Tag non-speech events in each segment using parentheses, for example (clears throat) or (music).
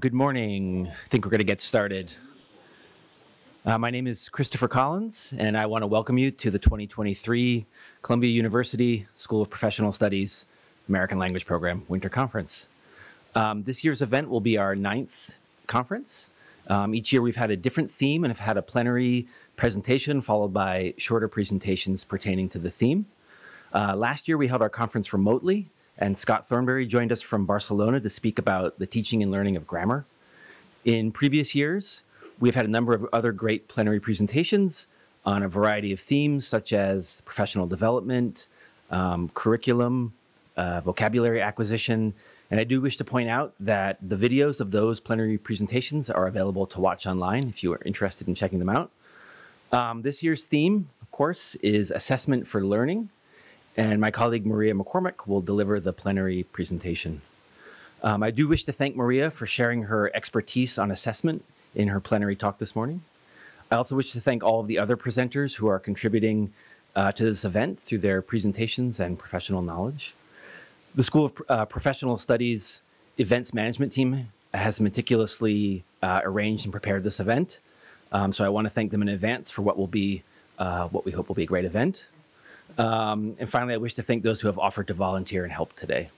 Good morning. I think we're going to get started. Uh, my name is Christopher Collins, and I want to welcome you to the 2023 Columbia University School of Professional Studies American Language Program Winter Conference. Um, this year's event will be our ninth conference. Um, each year we've had a different theme and have had a plenary presentation followed by shorter presentations pertaining to the theme. Uh, last year we held our conference remotely, and Scott Thornbury joined us from Barcelona to speak about the teaching and learning of grammar. In previous years, we've had a number of other great plenary presentations on a variety of themes such as professional development, um, curriculum, uh, vocabulary acquisition, and I do wish to point out that the videos of those plenary presentations are available to watch online if you are interested in checking them out. Um, this year's theme, of course, is assessment for learning, and my colleague Maria McCormack will deliver the plenary presentation. Um, I do wish to thank Maria for sharing her expertise on assessment in her plenary talk this morning. I also wish to thank all of the other presenters who are contributing uh, to this event through their presentations and professional knowledge. The School of uh, Professional Studies events management team has meticulously uh, arranged and prepared this event. Um, so I want to thank them in advance for what will be uh, what we hope will be a great event. Um, and finally, I wish to thank those who have offered to volunteer and help today.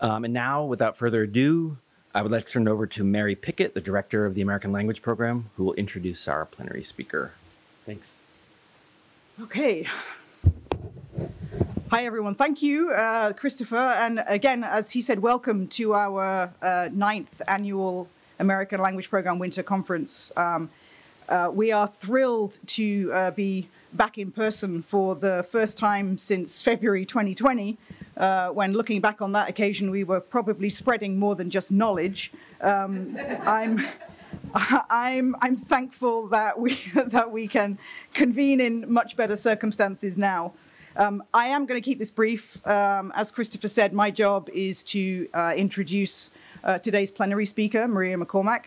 Um, and now, without further ado, I would like to turn it over to Mary Pickett, the director of the American Language Program, who will introduce our plenary speaker. Thanks. Okay. Hi, everyone. Thank you, uh, Christopher. And again, as he said, welcome to our uh, ninth annual American Language Program Winter Conference. Um, uh, we are thrilled to uh, be back in person for the first time since February 2020. Uh, when looking back on that occasion, we were probably spreading more than just knowledge. Um, I'm, (laughs) I'm, I'm thankful that we, (laughs) that we can convene in much better circumstances now. Um, I am going to keep this brief. Um, as Christopher said, my job is to uh, introduce uh, today's plenary speaker, Maria McCormack.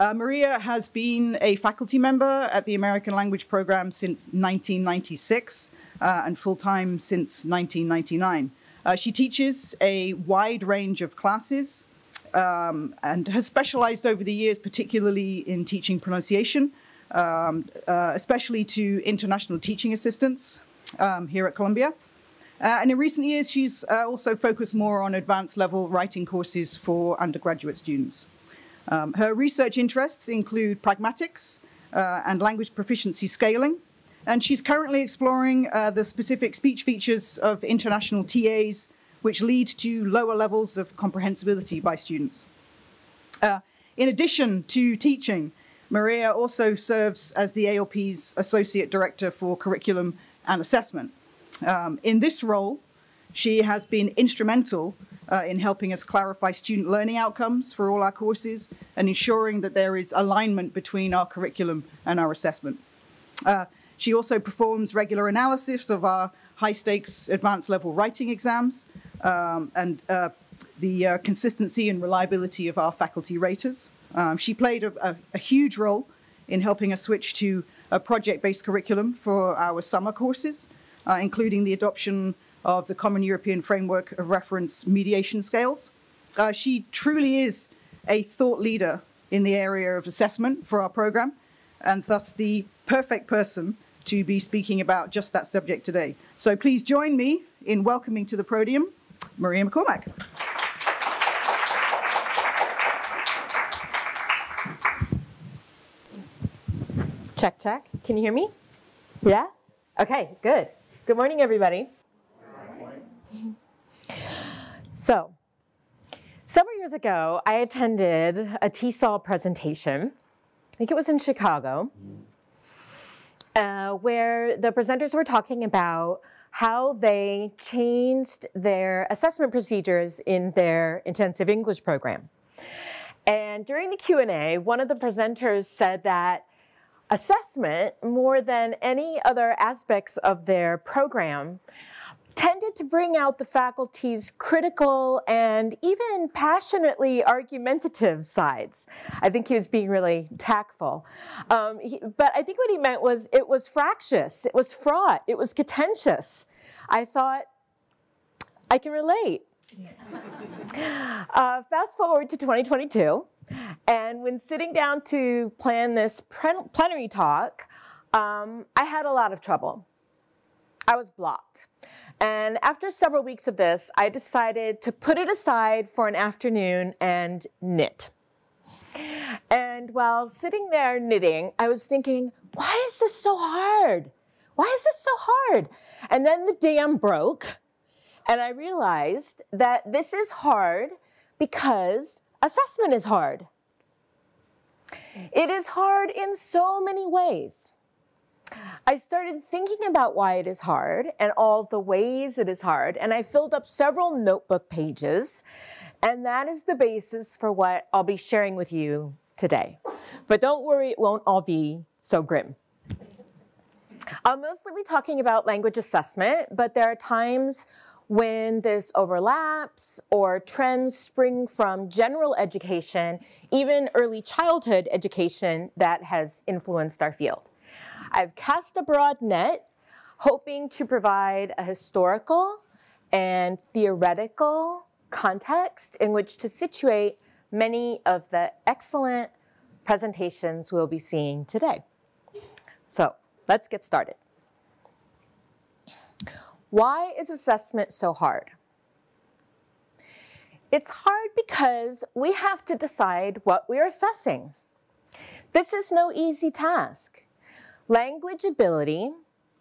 Uh, Maria has been a faculty member at the American Language Program since 1996 uh, and full-time since 1999. Uh, she teaches a wide range of classes um, and has specialized over the years, particularly in teaching pronunciation, um, uh, especially to international teaching assistants um, here at Columbia. Uh, and in recent years, she's uh, also focused more on advanced level writing courses for undergraduate students. Um, her research interests include pragmatics uh, and language proficiency scaling, and she's currently exploring uh, the specific speech features of international TAs which lead to lower levels of comprehensibility by students. Uh, in addition to teaching, Maria also serves as the ALP's Associate Director for Curriculum and Assessment. Um, in this role, she has been instrumental uh, in helping us clarify student learning outcomes for all our courses and ensuring that there is alignment between our curriculum and our assessment. Uh, she also performs regular analysis of our high stakes advanced level writing exams um, and uh, the uh, consistency and reliability of our faculty raters. Um, she played a, a, a, huge role in helping us switch to a project based curriculum for our summer courses, uh, including the adoption of the Common European Framework of Reference Mediation Scales. Uh, she truly is a thought leader in the area of assessment for our program, and thus the perfect person to be speaking about just that subject today. So please join me in welcoming to the podium Maria McCormack. Check, check. Can you hear me? Yeah? Okay, good. Good morning, everybody. So, several years ago, I attended a TESOL presentation. I think it was in Chicago, uh, where the presenters were talking about how they changed their assessment procedures in their intensive English program. And during the Q&A, one of the presenters said that assessment, more than any other aspects of their program, tended to bring out the faculty's critical and even passionately argumentative sides. I think he was being really tactful. Um, he, but I think what he meant was it was fractious, it was fraught, it was contentious. I thought, I can relate. Uh, fast forward to 2022, and when sitting down to plan this plenary talk, um, I had a lot of trouble. I was blocked. And after several weeks of this, I decided to put it aside for an afternoon and knit. And while sitting there knitting, I was thinking, why is this so hard? Why is this so hard? And then the dam broke, and I realized that this is hard because assessment is hard. It is hard in so many ways. I started thinking about why it is hard and all the ways it is hard, and I filled up several notebook pages, and that is the basis for what I'll be sharing with you today. But don't worry, it won't all be so grim. I'll mostly be talking about language assessment, but there are times when this overlaps or trends spring from general education, even early childhood education that has influenced our field. I've cast a broad net, hoping to provide a historical and theoretical context in which to situate many of the excellent presentations we'll be seeing today. So let's get started. Why is assessment so hard? It's hard because we have to decide what we're assessing. This is no easy task. Language ability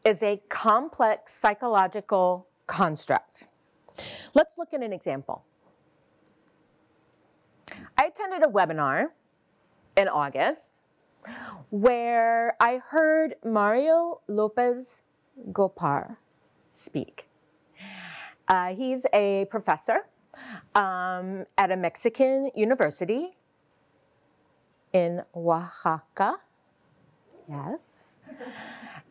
is a complex psychological construct. Let's look at an example. I attended a webinar in August where I heard Mario Lopez Gopar speak. Uh, he's a professor um, at a Mexican university in Oaxaca. Yes.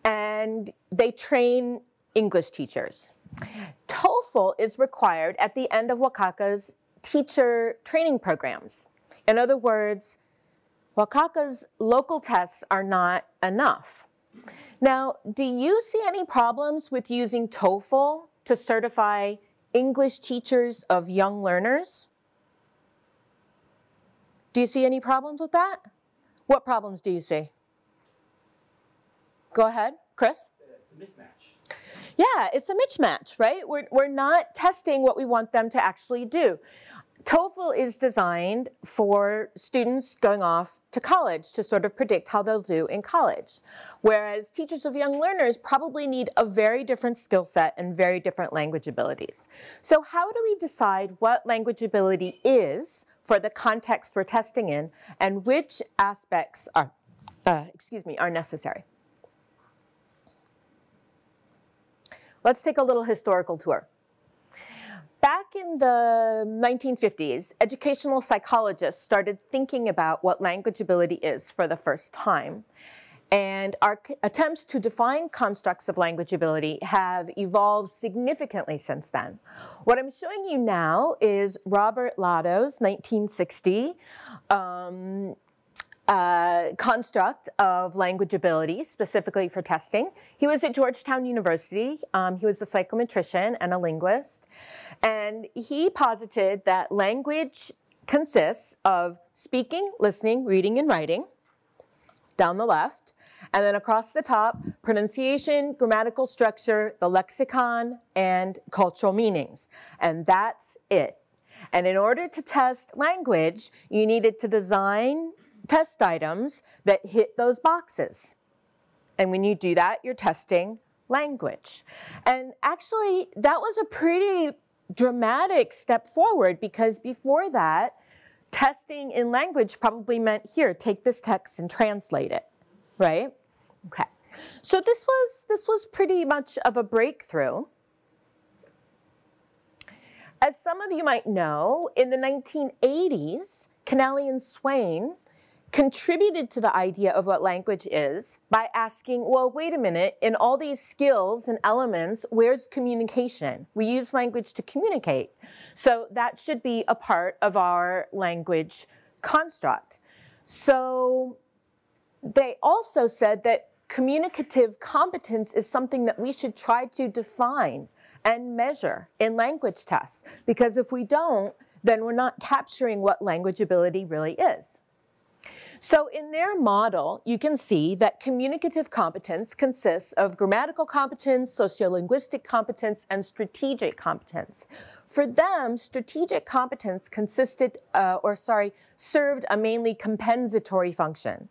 And they train English teachers. TOEFL is required at the end of Oaxaca's teacher training programs. In other words, Oaxaca's local tests are not enough. Now, do you see any problems with using TOEFL to certify English teachers of young learners? Do you see any problems with that? What problems do you see? Go ahead, Chris. It's a mismatch. Yeah, it's a mismatch, right? We're, we're not testing what we want them to actually do. TOEFL is designed for students going off to college to sort of predict how they'll do in college. Whereas teachers of young learners probably need a very different skill set and very different language abilities. So how do we decide what language ability is for the context we're testing in and which aspects are, uh, excuse me, are necessary? Let's take a little historical tour. Back in the 1950s, educational psychologists started thinking about what language ability is for the first time. And our attempts to define constructs of language ability have evolved significantly since then. What I'm showing you now is Robert Lado's 1960 um, uh, construct of language ability, specifically for testing. He was at Georgetown University. Um, he was a psychometrician and a linguist. And he posited that language consists of speaking, listening, reading, and writing down the left. And then across the top, pronunciation, grammatical structure, the lexicon, and cultural meanings. And that's it. And in order to test language, you needed to design test items that hit those boxes. And when you do that, you're testing language. And actually, that was a pretty dramatic step forward because before that, testing in language probably meant here, take this text and translate it, right? Okay. So this was, this was pretty much of a breakthrough. As some of you might know, in the 1980s, Canale and Swain contributed to the idea of what language is by asking, well, wait a minute, in all these skills and elements, where's communication? We use language to communicate. So that should be a part of our language construct. So they also said that communicative competence is something that we should try to define and measure in language tests. Because if we don't, then we're not capturing what language ability really is. So in their model, you can see that communicative competence consists of grammatical competence, sociolinguistic competence, and strategic competence. For them, strategic competence consisted, uh, or sorry, served a mainly compensatory function.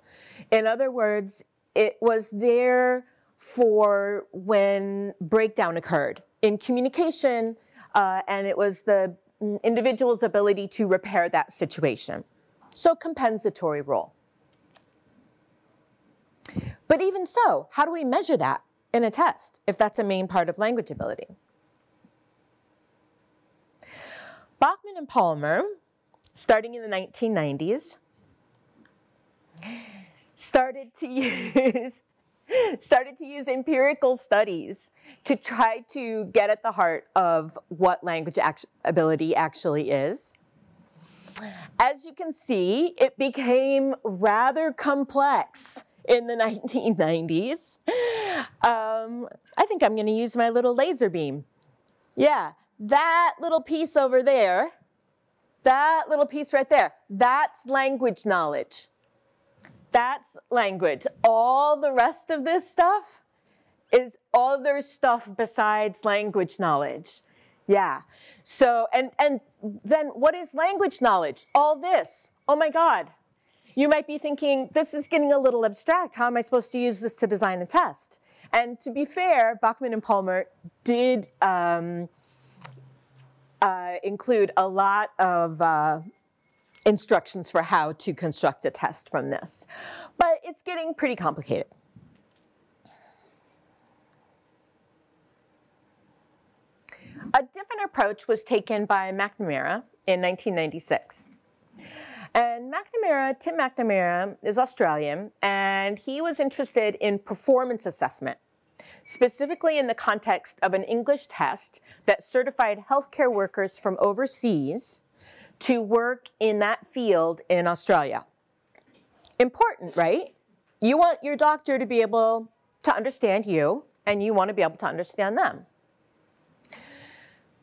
In other words, it was there for when breakdown occurred in communication, uh, and it was the individual's ability to repair that situation. So compensatory role. But even so, how do we measure that in a test if that's a main part of language ability? Bachman and Palmer, starting in the 1990s, started to use (laughs) started to use empirical studies to try to get at the heart of what language act ability actually is. As you can see, it became rather complex in the (laughs) 1990s. Um, I think I'm going to use my little laser beam. Yeah, that little piece over there, that little piece right there, that's language knowledge. That's language. All the rest of this stuff is other stuff besides language knowledge. Yeah. So, and, and then what is language knowledge? All this. Oh my God. You might be thinking, this is getting a little abstract. How am I supposed to use this to design a test? And to be fair, Bachman and Palmer did um, uh, include a lot of uh, instructions for how to construct a test from this. But it's getting pretty complicated. A different approach was taken by McNamara in 1996. McNamara, Tim McNamara, is Australian, and he was interested in performance assessment, specifically in the context of an English test that certified healthcare workers from overseas to work in that field in Australia. Important, right? You want your doctor to be able to understand you, and you want to be able to understand them.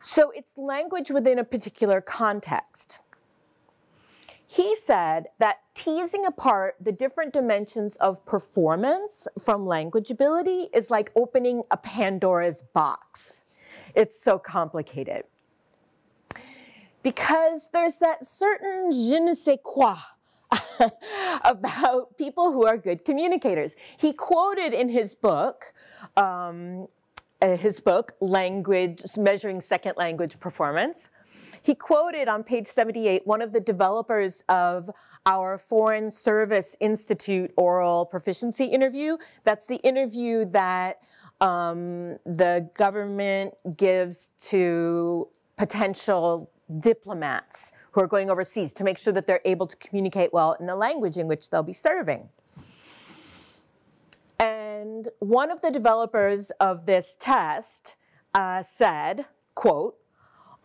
So it's language within a particular context. He said that teasing apart the different dimensions of performance from language ability is like opening a Pandora's box. It's so complicated. Because there's that certain je ne sais quoi (laughs) about people who are good communicators. He quoted in his book, um, uh, his book, Language, Measuring Second Language Performance, he quoted on page 78 one of the developers of our Foreign Service Institute oral proficiency interview. That's the interview that um, the government gives to potential diplomats who are going overseas to make sure that they're able to communicate well in the language in which they'll be serving. And one of the developers of this test uh, said, quote,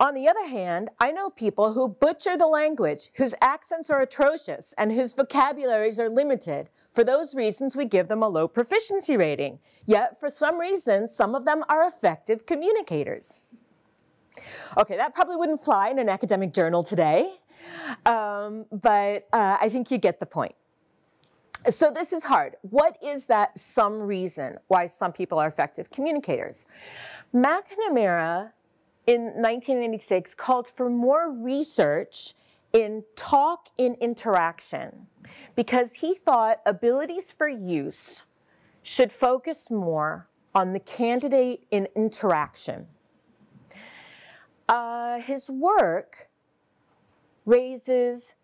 on the other hand, I know people who butcher the language, whose accents are atrocious, and whose vocabularies are limited. For those reasons, we give them a low proficiency rating. Yet, for some reason, some of them are effective communicators. Okay, that probably wouldn't fly in an academic journal today, um, but uh, I think you get the point. So this is hard. What is that some reason why some people are effective communicators? McNamara in 1996 called for more research in talk in interaction because he thought abilities for use should focus more on the candidate in interaction. Uh, his work raises,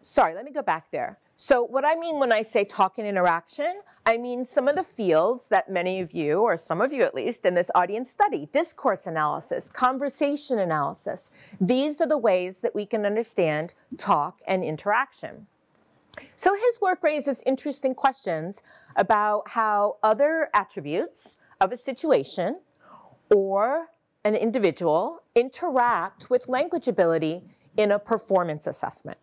sorry, let me go back there. So what I mean when I say talk and interaction, I mean some of the fields that many of you, or some of you at least, in this audience study. Discourse analysis, conversation analysis. These are the ways that we can understand talk and interaction. So his work raises interesting questions about how other attributes of a situation or an individual interact with language ability in a performance assessment.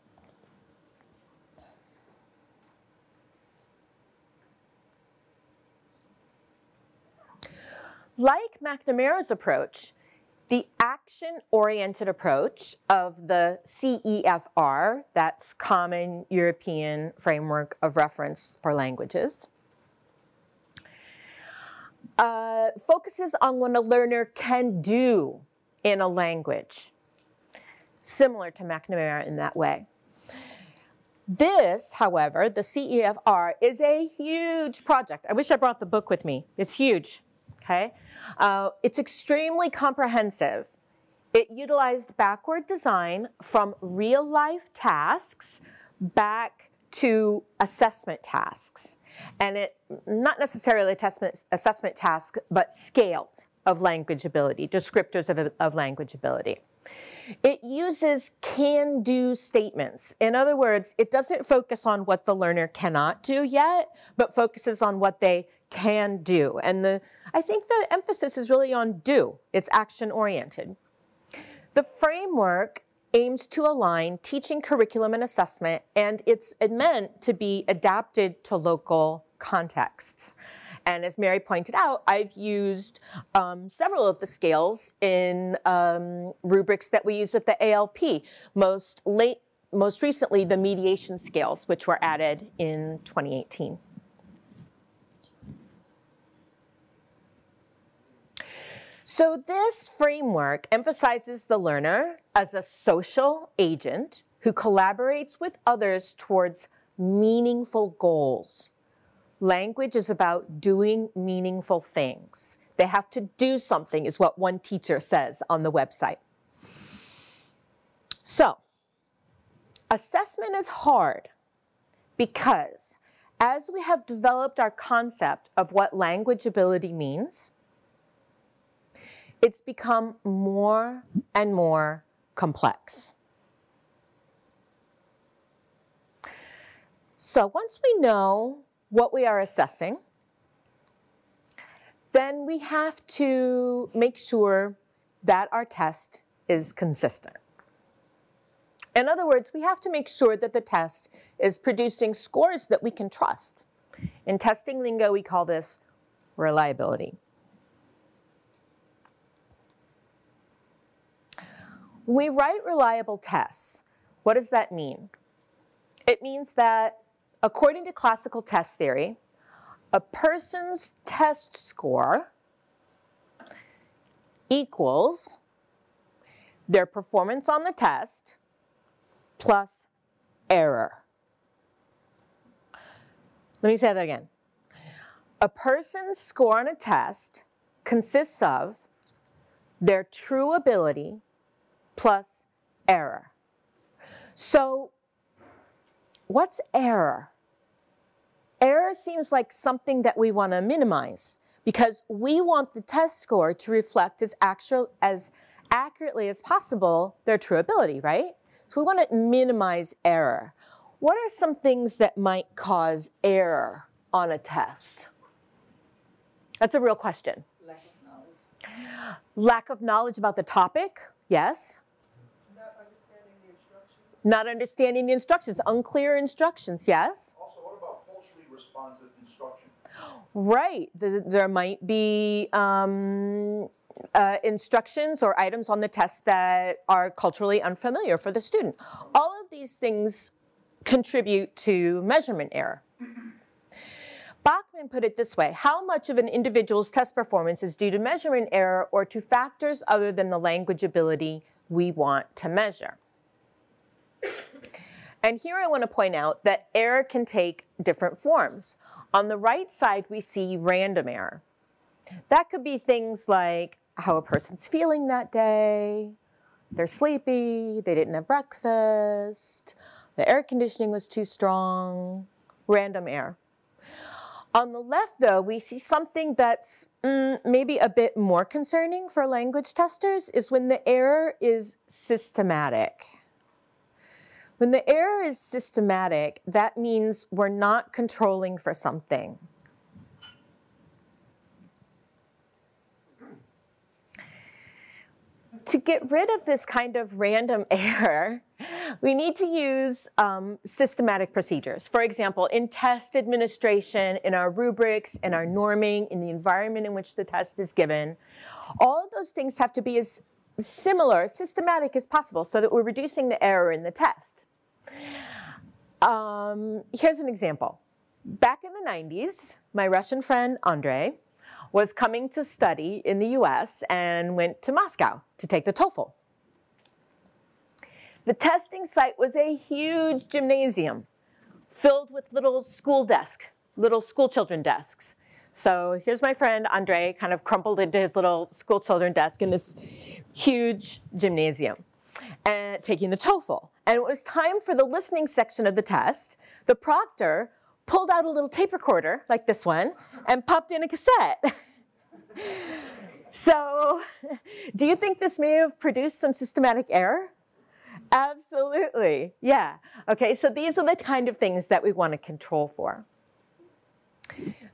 Like McNamara's approach, the action-oriented approach of the CEFR, that's Common European Framework of Reference for Languages, uh, focuses on what a learner can do in a language, similar to McNamara in that way. This, however, the CEFR, is a huge project. I wish I brought the book with me. It's huge, okay? Uh, it's extremely comprehensive. It utilized backward design from real life tasks back to assessment tasks. And it, not necessarily assessment, assessment tasks, but scales of language ability, descriptors of, of language ability. It uses can-do statements. In other words, it doesn't focus on what the learner cannot do yet, but focuses on what they can do. And the, I think the emphasis is really on do. It's action-oriented. The framework aims to align teaching curriculum and assessment, and it's meant to be adapted to local contexts. And as Mary pointed out, I've used um, several of the scales in um, rubrics that we use at the ALP. Most late, most recently, the mediation scales, which were added in 2018. So this framework emphasizes the learner as a social agent who collaborates with others towards meaningful goals. Language is about doing meaningful things. They have to do something, is what one teacher says on the website. So, assessment is hard because as we have developed our concept of what language ability means, it's become more and more complex. So once we know what we are assessing, then we have to make sure that our test is consistent. In other words, we have to make sure that the test is producing scores that we can trust. In testing lingo, we call this reliability. We write reliable tests, what does that mean? It means that according to classical test theory, a person's test score equals their performance on the test plus error. Let me say that again. A person's score on a test consists of their true ability plus error. So what's error? Error seems like something that we want to minimize because we want the test score to reflect as, actual, as accurately as possible their true ability, right? So we want to minimize error. What are some things that might cause error on a test? That's a real question. Lack of knowledge. Lack of knowledge about the topic, yes. Not understanding the instructions, unclear instructions, yes? Also, what about culturally responsive instruction? Right. There might be um, uh, instructions or items on the test that are culturally unfamiliar for the student. All of these things contribute to measurement error. Bachman put it this way, how much of an individual's test performance is due to measurement error or to factors other than the language ability we want to measure? And here I want to point out that error can take different forms. On the right side, we see random error. That could be things like how a person's feeling that day, they're sleepy, they didn't have breakfast, the air conditioning was too strong, random error. On the left, though, we see something that's mm, maybe a bit more concerning for language testers is when the error is systematic. When the error is systematic, that means we're not controlling for something. To get rid of this kind of random (laughs) error, we need to use um, systematic procedures. For example, in test administration, in our rubrics, in our norming, in the environment in which the test is given, all of those things have to be as similar, systematic as possible so that we're reducing the error in the test. Um, here's an example. Back in the 90s, my Russian friend Andrei was coming to study in the US and went to Moscow to take the TOEFL. The testing site was a huge gymnasium filled with little school desks, little school children desks. So here's my friend Andre kind of crumpled into his little school children desk in this huge gymnasium and taking the TOEFL. And it was time for the listening section of the test. The proctor pulled out a little tape recorder like this one and popped in a cassette. (laughs) so do you think this may have produced some systematic error? Absolutely, yeah. Okay, so these are the kind of things that we want to control for.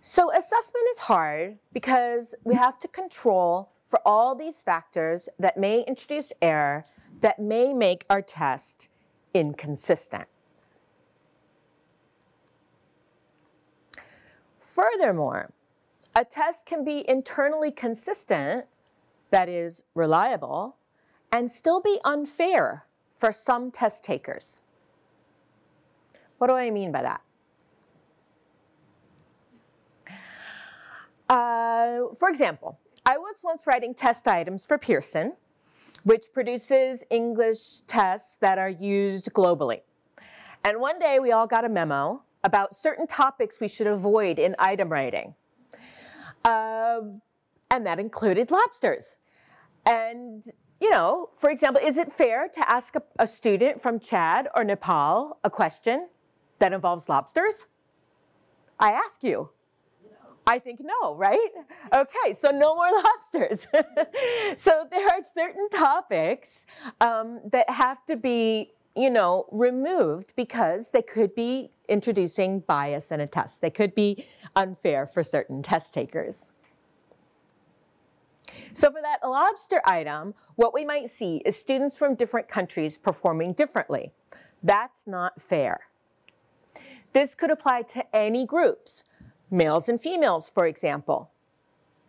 So assessment is hard because we have to control for all these factors that may introduce error that may make our test inconsistent. Furthermore, a test can be internally consistent, that is, reliable, and still be unfair for some test takers. What do I mean by that? Uh, for example, I was once writing test items for Pearson, which produces English tests that are used globally. And one day we all got a memo about certain topics we should avoid in item writing. Um, and that included lobsters. And, you know, for example, is it fair to ask a, a student from Chad or Nepal a question that involves lobsters? I ask you. I think no, right? Okay, so no more (laughs) lobsters. (laughs) so there are certain topics um, that have to be, you know, removed because they could be introducing bias in a test. They could be unfair for certain test takers. So for that lobster item, what we might see is students from different countries performing differently. That's not fair. This could apply to any groups males and females, for example.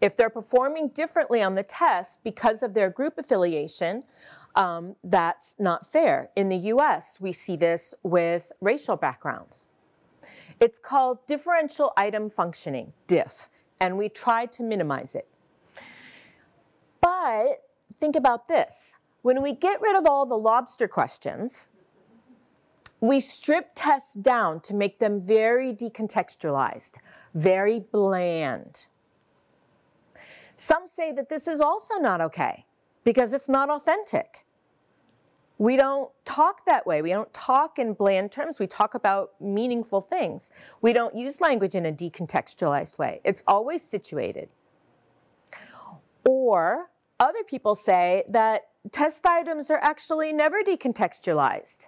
If they're performing differently on the test because of their group affiliation, um, that's not fair. In the US, we see this with racial backgrounds. It's called differential item functioning, DIF, and we try to minimize it. But think about this. When we get rid of all the lobster questions, we strip tests down to make them very decontextualized, very bland. Some say that this is also not okay because it's not authentic. We don't talk that way. We don't talk in bland terms. We talk about meaningful things. We don't use language in a decontextualized way. It's always situated. Or other people say that test items are actually never decontextualized.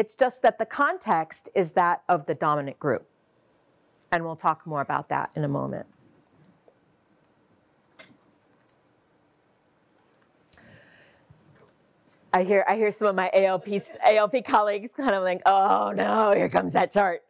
It's just that the context is that of the dominant group. And we'll talk more about that in a moment. I hear, I hear some of my ALP, ALP colleagues kind of like, oh no, here comes that chart.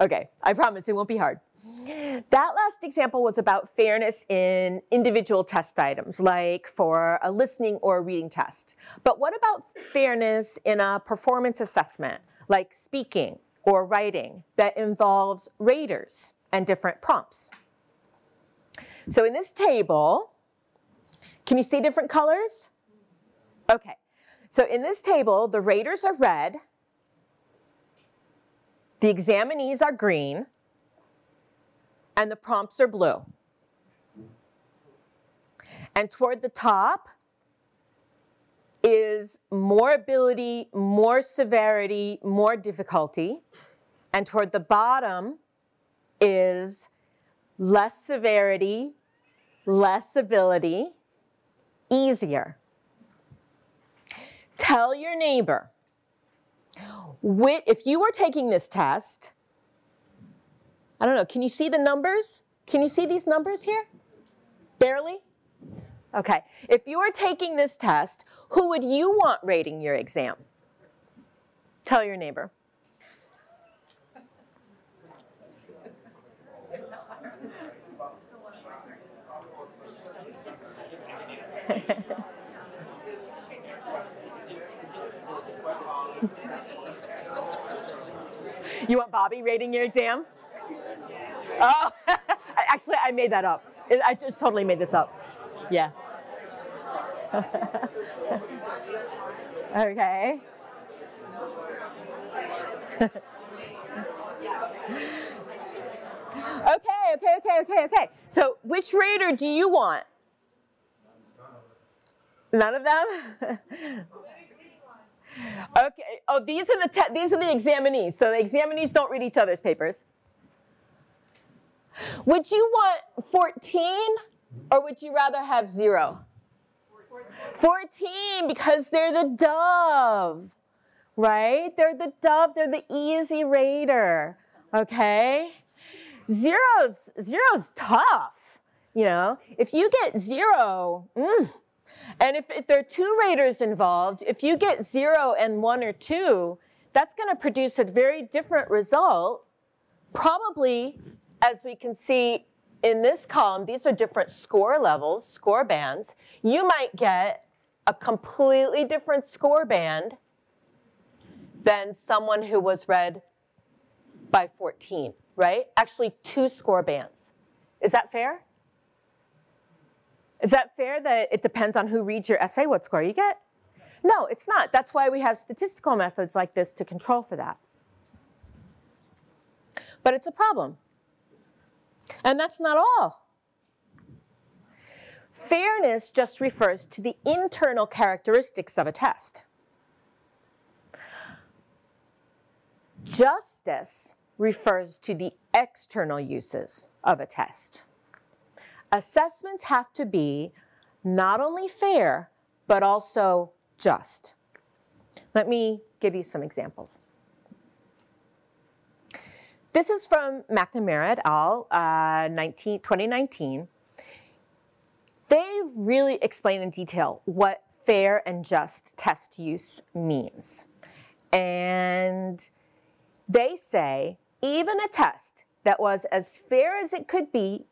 Okay, I promise it won't be hard. That last example was about fairness in individual test items, like for a listening or a reading test. But what about fairness in a performance assessment, like speaking or writing, that involves raters and different prompts? So in this table, can you see different colors? Okay, so in this table, the raters are red, the examinees are green, and the prompts are blue. And toward the top is more ability, more severity, more difficulty. And toward the bottom is less severity, less ability, easier. Tell your neighbor, if you were taking this test, I don't know, can you see the numbers? Can you see these numbers here? Barely? Okay, if you were taking this test, who would you want rating your exam? Tell your neighbor. (laughs) you want Bobby rating your exam? Oh, (laughs) actually, I made that up. I just totally made this up. Yeah. (laughs) okay. okay, okay, okay, okay, okay. So which rater do you want? None of them? Okay. Oh, these are the these are the examinees. So the examinees don't read each other's papers. Would you want 14 or would you rather have zero? 14 because they're the dove, right? They're the dove, they're the easy rater, okay? Zero's, zero's tough, you know? If you get zero, mm, and if, if there are two raters involved, if you get zero and one or two, that's gonna produce a very different result, probably, as we can see in this column, these are different score levels, score bands. You might get a completely different score band than someone who was read by 14, right? Actually, two score bands. Is that fair? Is that fair that it depends on who reads your essay, what score you get? No, it's not. That's why we have statistical methods like this to control for that. But it's a problem. And that's not all. Fairness just refers to the internal characteristics of a test. Justice refers to the external uses of a test. Assessments have to be not only fair, but also just. Let me give you some examples. This is from McNamara et al., uh, 19, 2019. They really explain in detail what fair and just test use means. And they say even a test that was as fair as it could be,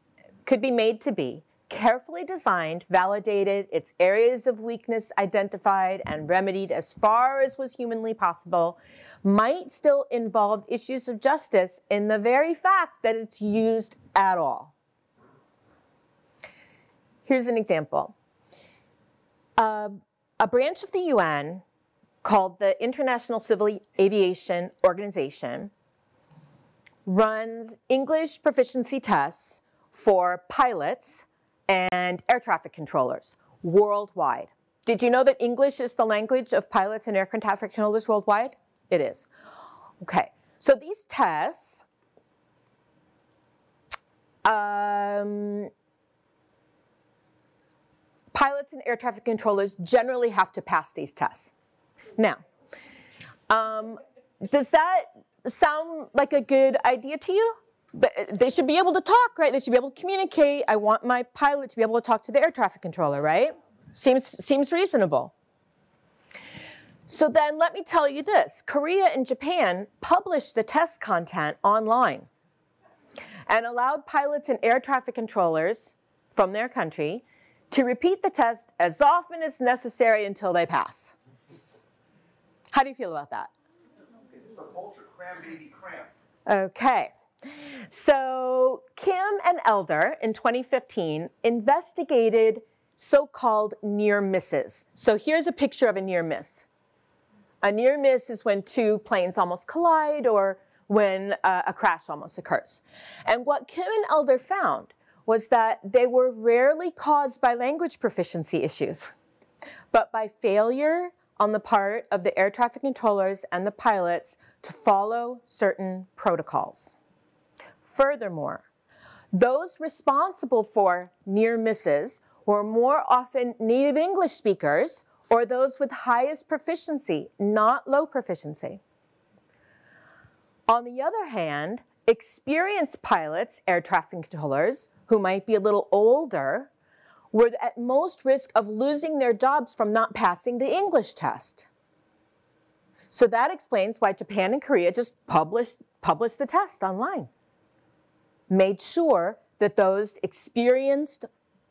could be made to be, carefully designed, validated, its areas of weakness identified and remedied as far as was humanly possible, might still involve issues of justice in the very fact that it's used at all. Here's an example. Uh, a branch of the UN called the International Civil Aviation Organization runs English proficiency tests for pilots and air traffic controllers worldwide. Did you know that English is the language of pilots and air traffic controllers worldwide? It is. Okay, so these tests um, pilots and air traffic controllers generally have to pass these tests. Now, um, does that sound like a good idea to you? Uh, they should be able to talk, right? They should be able to communicate. I want my pilot to be able to talk to the air traffic controller, right? Seems, seems reasonable. So then let me tell you this. Korea and Japan published the test content online and allowed pilots and air traffic controllers from their country to repeat the test as often as necessary until they pass. How do you feel about that? It's the culture, cram baby cram. Okay. So Kim and Elder in 2015 investigated so-called near misses. So here's a picture of a near miss. A near miss is when two planes almost collide or when uh, a crash almost occurs. And what Kim and Elder found was that they were rarely caused by language proficiency issues, but by failure on the part of the air traffic controllers and the pilots to follow certain protocols. Furthermore, those responsible for near misses were more often native English speakers or those with highest proficiency, not low proficiency. On the other hand, experienced pilots, air traffic controllers, who might be a little older, were at most risk of losing their jobs from not passing the English test. So that explains why Japan and Korea just published, published the test online. Made sure that those experienced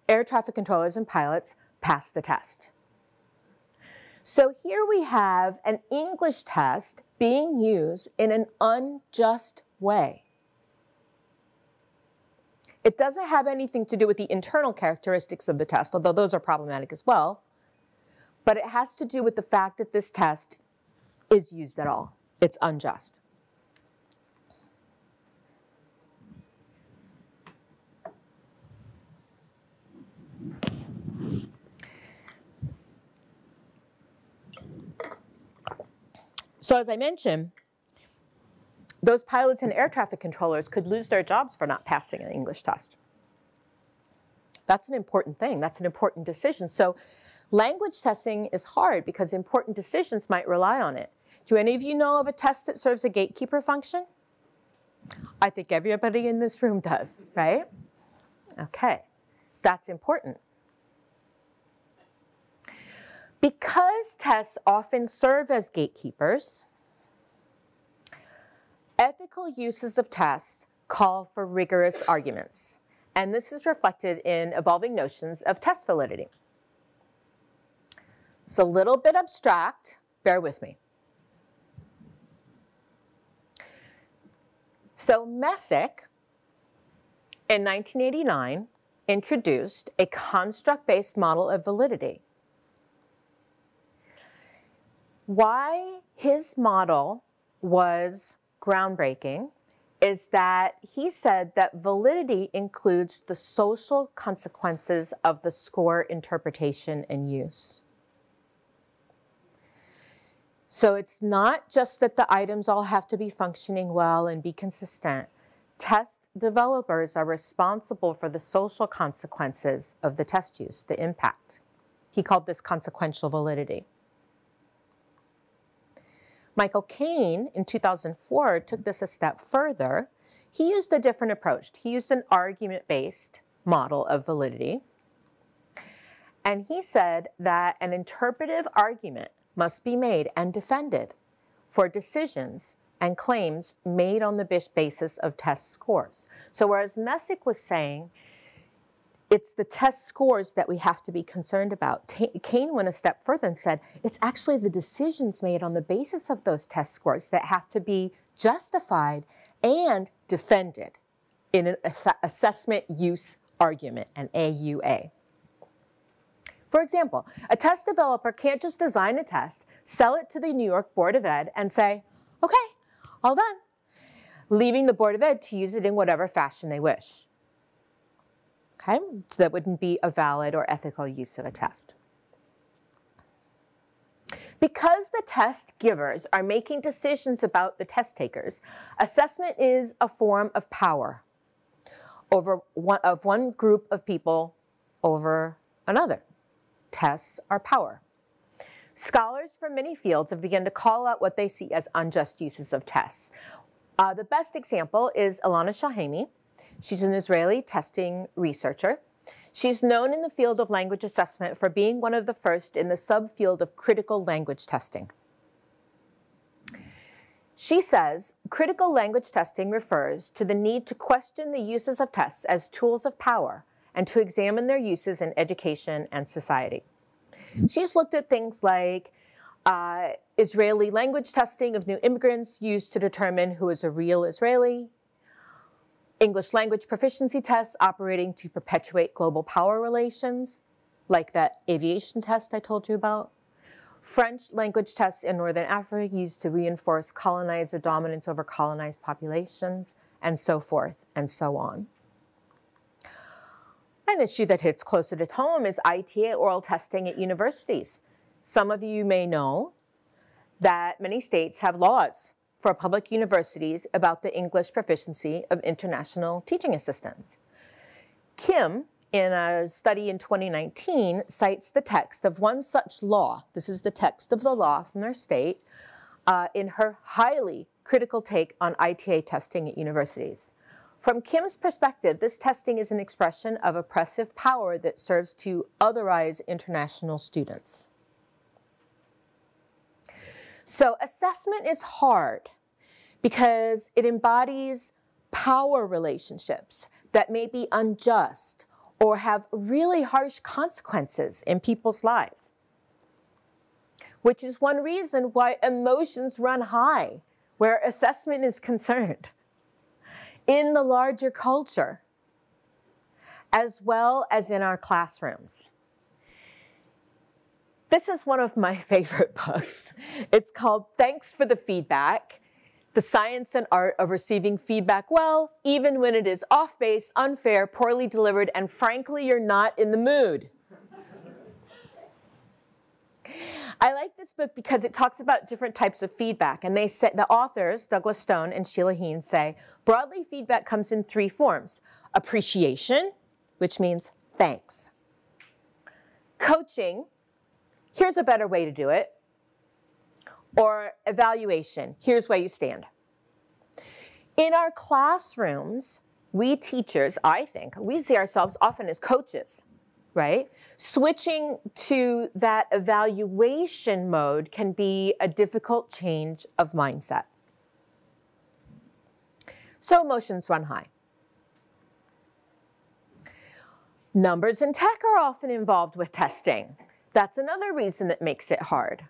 air traffic controllers and pilots passed the test. So here we have an English test being used in an unjust way. It doesn't have anything to do with the internal characteristics of the test, although those are problematic as well. But it has to do with the fact that this test is used at all. It's unjust. So as I mentioned, those pilots and air traffic controllers could lose their jobs for not passing an English test. That's an important thing. That's an important decision. So language testing is hard because important decisions might rely on it. Do any of you know of a test that serves a gatekeeper function? I think everybody in this room does, right? Okay, that's important. Because tests often serve as gatekeepers, ethical uses of tests call for rigorous arguments, and this is reflected in evolving notions of test validity. It's a little bit abstract, bear with me. So Messick, in 1989, introduced a construct-based model of validity why his model was groundbreaking is that he said that validity includes the social consequences of the score interpretation and use. So it's not just that the items all have to be functioning well and be consistent. Test developers are responsible for the social consequences of the test use, the impact. He called this consequential validity. Michael Kane in 2004 took this a step further. He used a different approach. He used an argument-based model of validity. And he said that an interpretive argument must be made and defended for decisions and claims made on the basis of test scores. So whereas Messick was saying it's the test scores that we have to be concerned about. Kane went a step further and said it's actually the decisions made on the basis of those test scores that have to be justified and defended in an assessment use argument, an AUA. For example, a test developer can't just design a test, sell it to the New York Board of Ed, and say, okay, all done, leaving the Board of Ed to use it in whatever fashion they wish. Okay, so that wouldn't be a valid or ethical use of a test. Because the test givers are making decisions about the test takers, assessment is a form of power over one, of one group of people over another. Tests are power. Scholars from many fields have begun to call out what they see as unjust uses of tests. Uh, the best example is Elana Shohamy, She's an Israeli testing researcher. She's known in the field of language assessment for being one of the first in the subfield of critical language testing. She says critical language testing refers to the need to question the uses of tests as tools of power and to examine their uses in education and society. She's looked at things like uh, Israeli language testing of new immigrants used to determine who is a real Israeli, English language proficiency tests operating to perpetuate global power relations, like that aviation test I told you about. French language tests in Northern Africa used to reinforce colonizer dominance over colonized populations, and so forth and so on. An issue that hits closer to home is ITA oral testing at universities. Some of you may know that many states have laws for public universities about the English proficiency of international teaching assistants. Kim, in a study in 2019, cites the text of one such law. This is the text of the law from their state uh, in her highly critical take on ITA testing at universities. From Kim's perspective, this testing is an expression of oppressive power that serves to otherize international students. So assessment is hard because it embodies power relationships that may be unjust or have really harsh consequences in people's lives. Which is one reason why emotions run high where assessment is concerned (laughs) in the larger culture, as well as in our classrooms. This is one of my (laughs) favorite books. It's called Thanks for the Feedback The Science and Art of Receiving Feedback Well, even when it is off base, unfair, poorly delivered, and frankly, you're not in the mood. I like this book because it talks about different types of feedback. And they say, the authors, Douglas Stone and Sheila Heen, say broadly feedback comes in three forms appreciation, which means thanks, coaching, here's a better way to do it, or evaluation, here's where you stand. In our classrooms, we teachers, I think, we see ourselves often as coaches right? Switching to that evaluation mode can be a difficult change of mindset. So emotions run high. Numbers and tech are often involved with testing. That's another reason that makes it hard.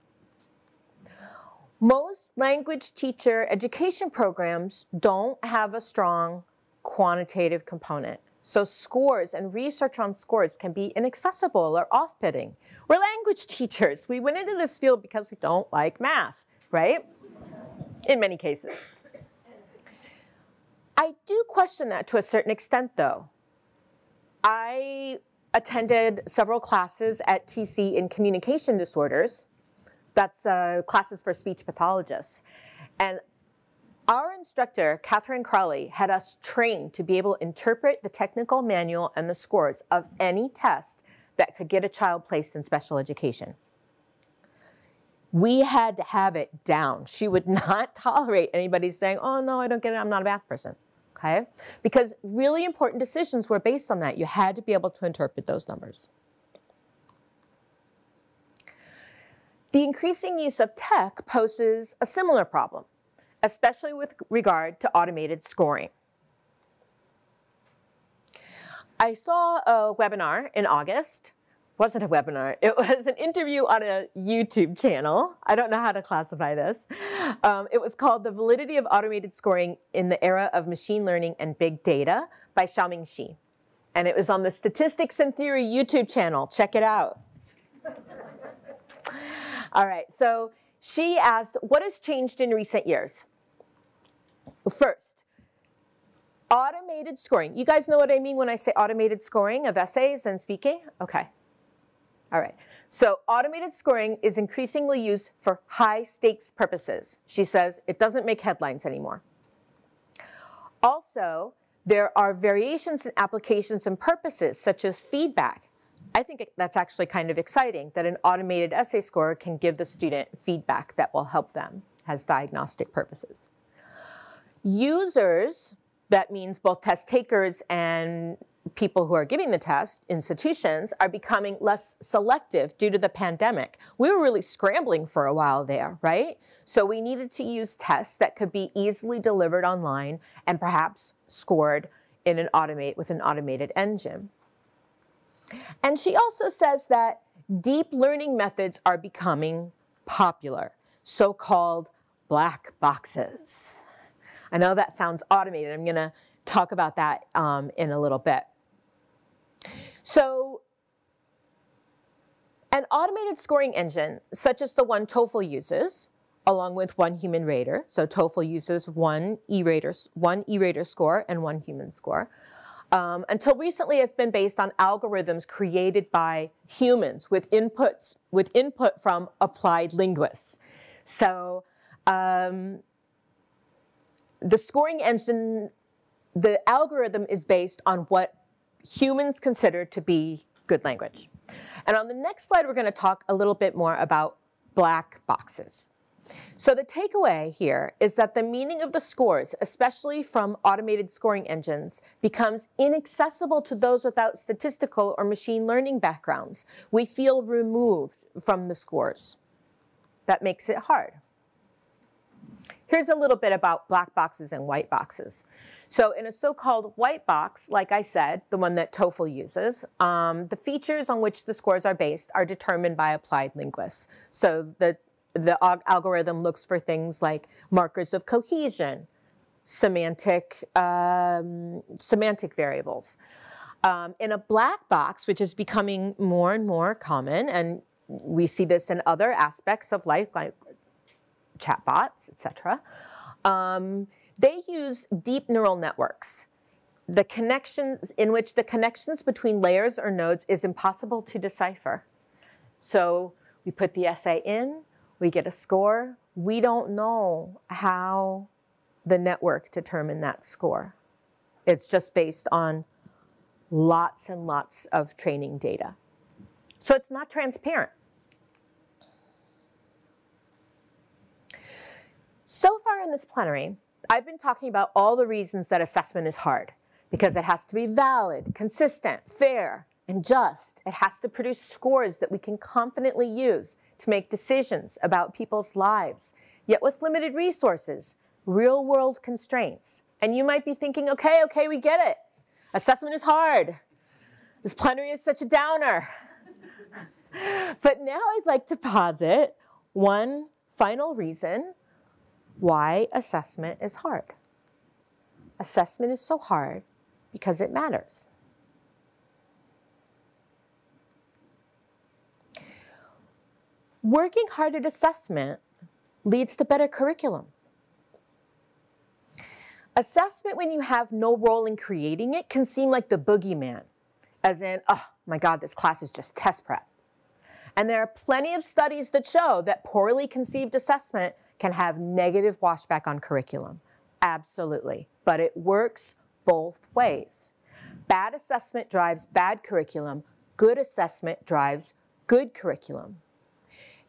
Most language teacher education programs don't have a strong quantitative component. So scores and research on scores can be inaccessible or off-putting. We're language (laughs) teachers. We went into this field because we don't like math, right? In many cases. I do question that to a certain extent though. I attended several classes at TC in communication disorders. That's uh, classes for speech pathologists. And our instructor, Catherine Crowley, had us trained to be able to interpret the technical manual and the scores of any test that could get a child placed in special education. We had to have it down. She would (laughs) not tolerate anybody saying, oh no, I don't get it, I'm not a math person, okay? Because really important decisions were based on that. You had to be able to interpret those numbers. The increasing use of tech poses a similar problem especially with regard to automated scoring. I saw a webinar in August. Wasn't a webinar, it was an interview on a YouTube channel. I don't know how to classify this. Um, it was called The Validity of Automated Scoring in the Era of Machine Learning and Big Data by Xiaoming Xi. And it was on the Statistics and Theory YouTube channel. Check it out. (laughs) All right, so she asked, what has changed in recent years? First, automated scoring. You guys know what I mean when I say automated scoring of essays and speaking? Okay. All right. So automated scoring is increasingly used for high stakes purposes. She says it doesn't make headlines anymore. Also, there are variations in applications and purposes, such as feedback. I think that's actually kind of exciting that an automated essay score can give the student feedback that will help them as diagnostic purposes. Users, that means both test takers and people who are giving the test, institutions, are becoming less selective due to the pandemic. We were really scrambling for a while there, right? So we needed to use tests that could be easily delivered online and perhaps scored in an automate with an automated engine. And she also says that deep learning methods are becoming popular, so-called black boxes. I know that sounds automated. I'm going to talk about that um, in a little bit. So an automated scoring engine, such as the one TOEFL uses, along with one human rater, so TOEFL uses one e-rater, one e-rater score and one human score, um, until recently has been based on algorithms created by humans with inputs with input from applied linguists. So um, the scoring engine, the algorithm is based on what humans consider to be good language. And on the next slide, we're going to talk a little bit more about black boxes. So the takeaway here is that the meaning of the scores, especially from automated scoring engines, becomes inaccessible to those without statistical or machine learning backgrounds. We feel removed from the scores. That makes it hard. Here's a little bit about black boxes and white boxes. So in a so-called white box, like I said, the one that TOEFL uses, um, the features on which the scores are based are determined by applied linguists. So the, the algorithm looks for things like markers of cohesion, semantic, um, semantic variables. Um, in a black box, which is becoming more and more common, and we see this in other aspects of life, like chatbots, etc. Um, they use deep neural networks. The connections in which the connections between layers or nodes is impossible to decipher. So we put the essay in, we get a score. We don't know how the network determined that score. It's just based on lots and lots of training data. So it's not transparent. So far in this plenary, I've been talking about all the reasons that assessment is hard because it has to be valid, consistent, fair, and just. It has to produce scores that we can confidently use to make decisions about people's lives, yet with limited resources, real world constraints. And you might be thinking, okay, okay, we get it. Assessment is hard. This plenary is such a downer. (laughs) but now I'd like to posit one final reason why assessment is hard. Assessment is so hard because it matters. Working hard at assessment leads to better curriculum. Assessment, when you have no role in creating it, can seem like the boogeyman, as in, oh my God, this class is just test prep. And there are plenty of studies that show that poorly conceived assessment can have negative washback on curriculum. Absolutely. But it works both ways. Bad assessment drives bad curriculum. Good assessment drives good curriculum.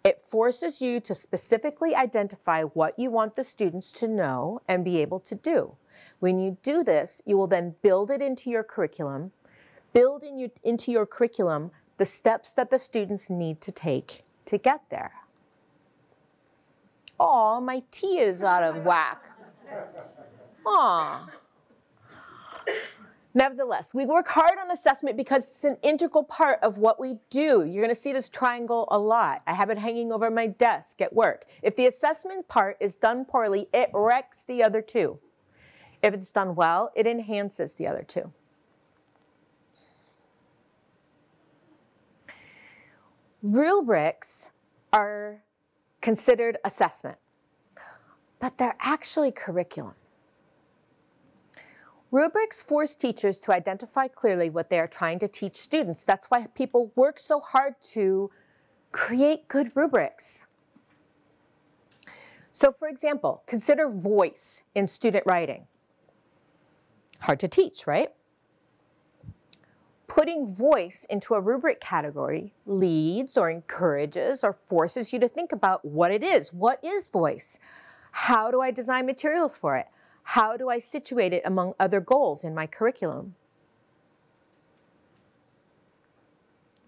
It forces you to specifically identify what you want the students to know and be able to do. When you do this, you will then build it into your curriculum, build in you, into your curriculum the steps that the students need to take to get there. Oh, my tea is out of whack. Aw. Nevertheless, we work hard on assessment because it's an integral part of what we do. You're going to see this triangle a lot. I have it hanging over my desk at work. If the assessment part is done poorly, it wrecks the other two. If it's done well, it enhances the other two. Rubrics are considered assessment, but they're actually curriculum. Rubrics force teachers to identify clearly what they are trying to teach students. That's why people work so hard to create good rubrics. So for example, consider voice in student writing. Hard to teach, right? Putting voice into a rubric category leads or encourages or forces you to think about what it is. What is voice? How do I design materials for it? How do I situate it among other goals in my curriculum?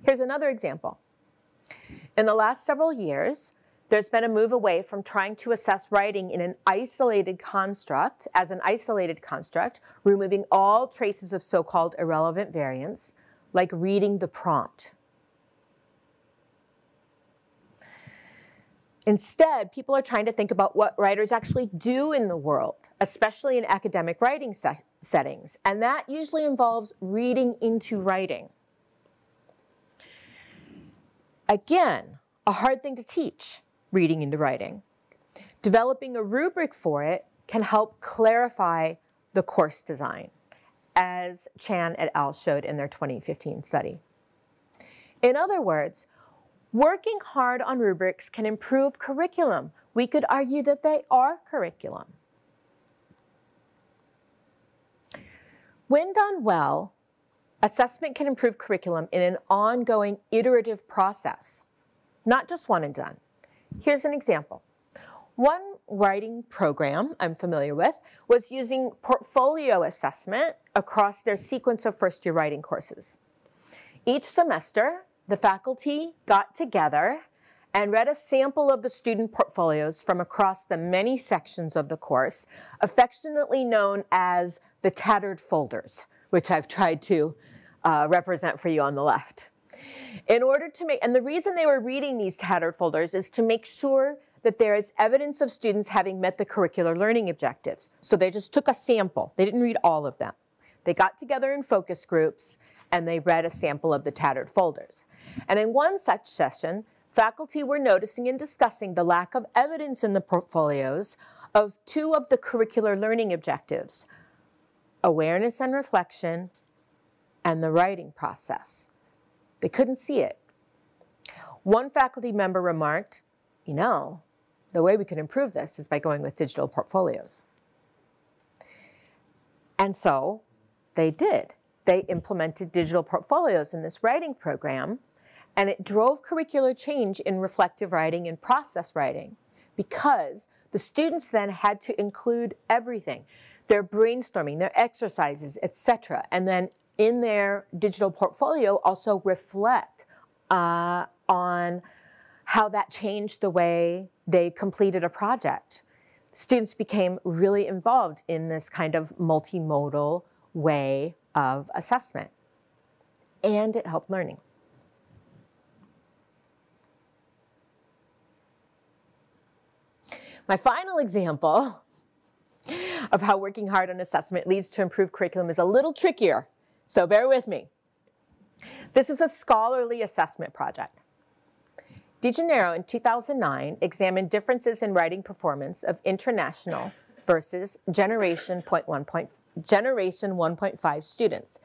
Here's another example. In the last several years, there's been a move away from trying to assess writing in an isolated construct, as an isolated construct, removing all traces of so-called irrelevant variants, like reading the prompt. Instead, people are trying to think about what writers actually do in the world, especially in academic writing se settings. And that usually involves reading into writing. Again, a hard thing to teach, reading into writing. Developing a rubric for it can help clarify the course design, as Chan et al. showed in their 2015 study. In other words, Working hard on rubrics can improve curriculum. We could argue that they are curriculum. When done well, assessment can improve curriculum in an ongoing iterative process, not just one and done. Here's an example. One writing program I'm familiar with was using portfolio assessment across their sequence of first year writing courses. Each semester, the faculty got together and read a sample of the student portfolios from across the many sections of the course, affectionately known as the tattered folders, which I've tried to uh, represent for you on the left. In order to make, and the reason they were reading these tattered folders is to make sure that there is evidence of students having met the curricular learning objectives. So they just took a sample. They didn't read all of them. They got together in focus groups and they read a sample of the tattered folders. And in one such session, faculty were noticing and discussing the lack of evidence in the portfolios of two of the curricular learning objectives, awareness and reflection, and the writing process. They couldn't see it. One faculty member remarked, you know, the way we can improve this is by going with digital portfolios. And so they did. They implemented digital portfolios in this writing program, and it drove curricular change in reflective writing and process writing because the students then had to include everything their brainstorming, their exercises, etc. And then in their digital portfolio also reflect uh, on how that changed the way they completed a project. Students became really involved in this kind of multimodal way of assessment, and it helped learning. My final example (laughs) of how working hard on assessment leads to improved curriculum is a little trickier, so bear with me. This is a scholarly assessment project. di Gennaro in 2009 examined differences in writing performance of international versus generation, point one point, generation 1.5 students.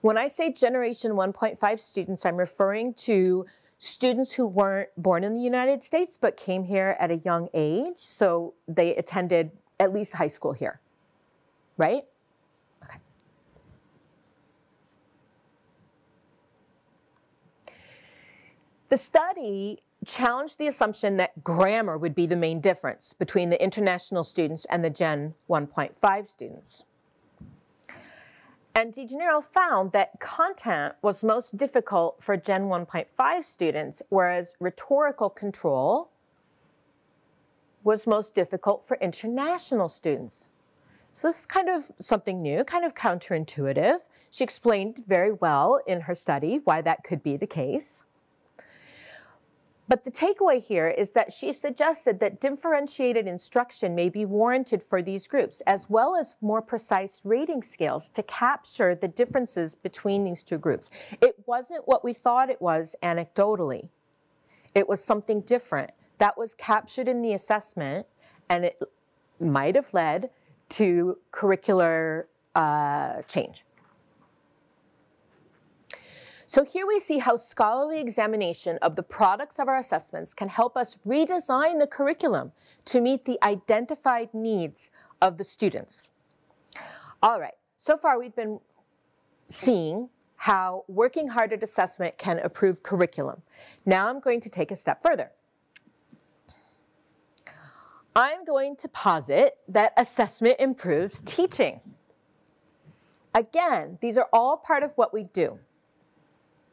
When I say generation 1.5 students, I'm referring to students who weren't born in the United States but came here at a young age, so they attended at least high school here, right? The study challenged the assumption that grammar would be the main difference between the international students and the Gen 1.5 students. And di Gennaro found that content was most difficult for Gen 1.5 students, whereas rhetorical control was most difficult for international students. So this is kind of something new, kind of counterintuitive. She explained very well in her study why that could be the case. But the takeaway here is that she suggested that differentiated instruction may be warranted for these groups, as well as more precise rating scales to capture the differences between these two groups. It wasn't what we thought it was anecdotally. It was something different that was captured in the assessment, and it might have led to curricular uh, change. So here we see how scholarly examination of the products of our assessments can help us redesign the curriculum to meet the identified needs of the students. All right, so far we've been seeing how working hard at assessment can improve curriculum. Now I'm going to take a step further. I'm going to posit that assessment improves teaching. Again, these are all part of what we do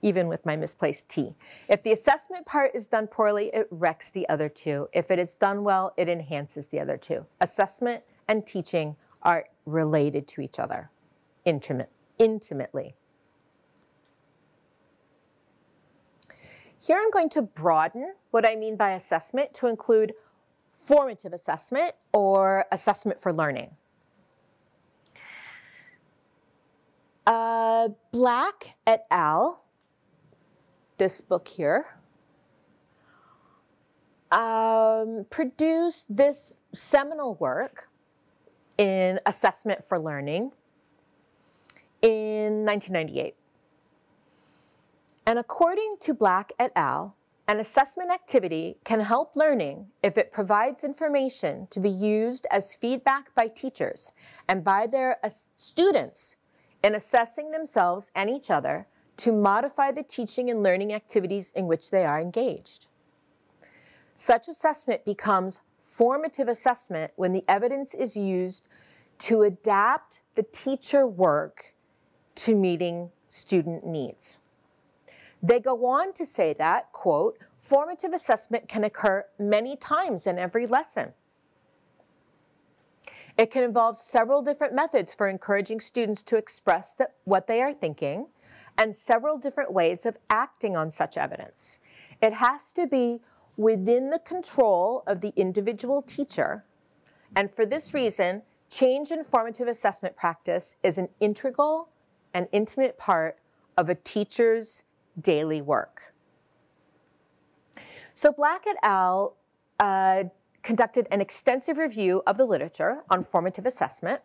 even with my misplaced T. If the assessment part is done poorly, it wrecks the other two. If it is done well, it enhances the other two. Assessment and teaching are related to each other intimate, intimately. Here I'm going to broaden what I mean by assessment to include formative assessment or assessment for learning. Uh, Black et al this book here, um, produced this seminal work in assessment for learning in 1998. And according to Black et al., an assessment activity can help learning if it provides information to be used as feedback by teachers and by their students in assessing themselves and each other to modify the teaching and learning activities in which they are engaged. Such assessment becomes formative assessment when the evidence is used to adapt the teacher work to meeting student needs. They go on to say that, quote, formative assessment can occur many times in every lesson. It can involve several different methods for encouraging students to express what they are thinking and several different ways of acting on such evidence. It has to be within the control of the individual teacher. And for this reason, change in formative assessment practice is an integral and intimate part of a teacher's daily work. So Black et al. Uh, conducted an extensive review of the literature on formative assessment.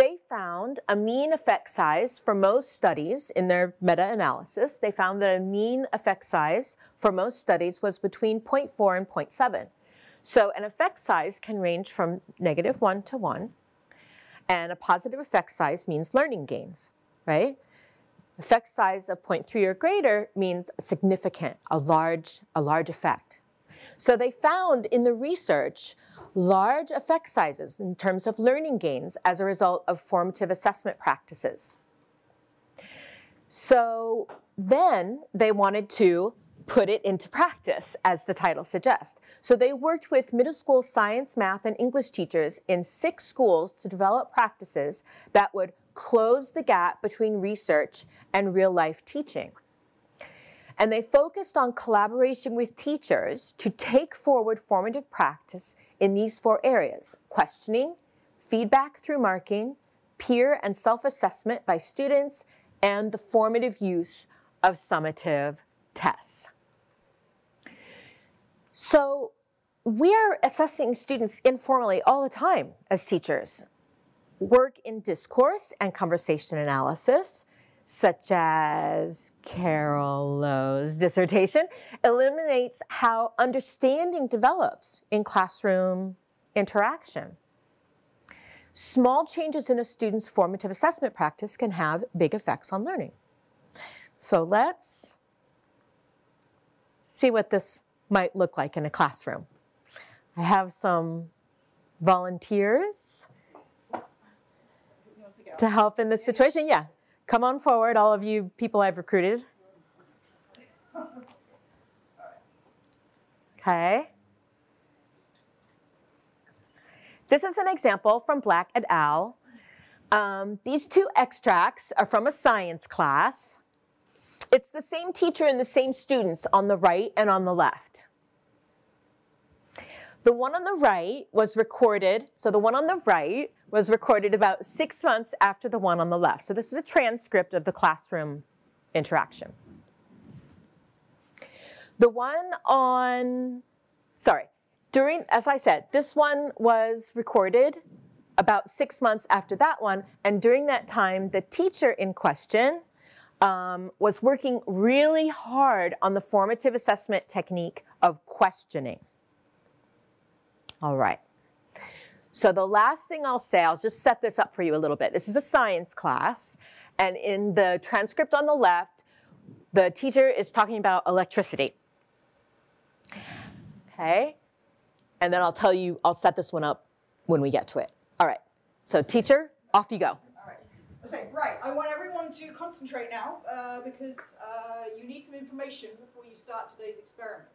They found a mean effect size for most studies in their meta-analysis. They found that a mean effect size for most studies was between 0.4 and 0.7. So an effect size can range from negative 1 to 1, and a positive effect size means learning gains, right? Effect size of 0.3 or greater means significant, a large, a large effect. So they found in the research large effect sizes in terms of learning gains as a result of formative assessment practices. So then they wanted to put it into practice, as the title suggests. So they worked with middle school science, math, and English teachers in six schools to develop practices that would close the gap between research and real life teaching. And they focused on collaboration with teachers to take forward formative practice in these four areas questioning, feedback through marking, peer and self assessment by students, and the formative use of summative tests. So, we are assessing students informally all the time as teachers. Work in discourse and conversation analysis, such as Carol Lowe's dissertation, eliminates how understanding develops in classroom interaction. Small changes in a student's formative assessment practice can have big effects on learning. So let's see what this might look like in a classroom. I have some volunteers to help in this situation. Yeah, Come on forward, all of you people I've recruited. Okay. This is an example from Black et al. Um, these two extracts are from a science class. It's the same teacher and the same students on the right and on the left. The one on the right was recorded, so the one on the right was recorded about six months after the one on the left. So this is a transcript of the classroom interaction. The one on, sorry, during, as I said, this one was recorded about six months after that one, and during that time, the teacher in question um, was working really hard on the formative assessment technique of questioning. All right. So the last thing I'll say, I'll just set this up for you a little bit. This is a science class, and in the transcript on the left, the teacher is talking about electricity. Okay? And then I'll tell you, I'll set this one up when we get to it. All right. So teacher, off you go. All right. Okay, right. I want everyone to concentrate now uh, because uh, you need some information before you start today's experiment.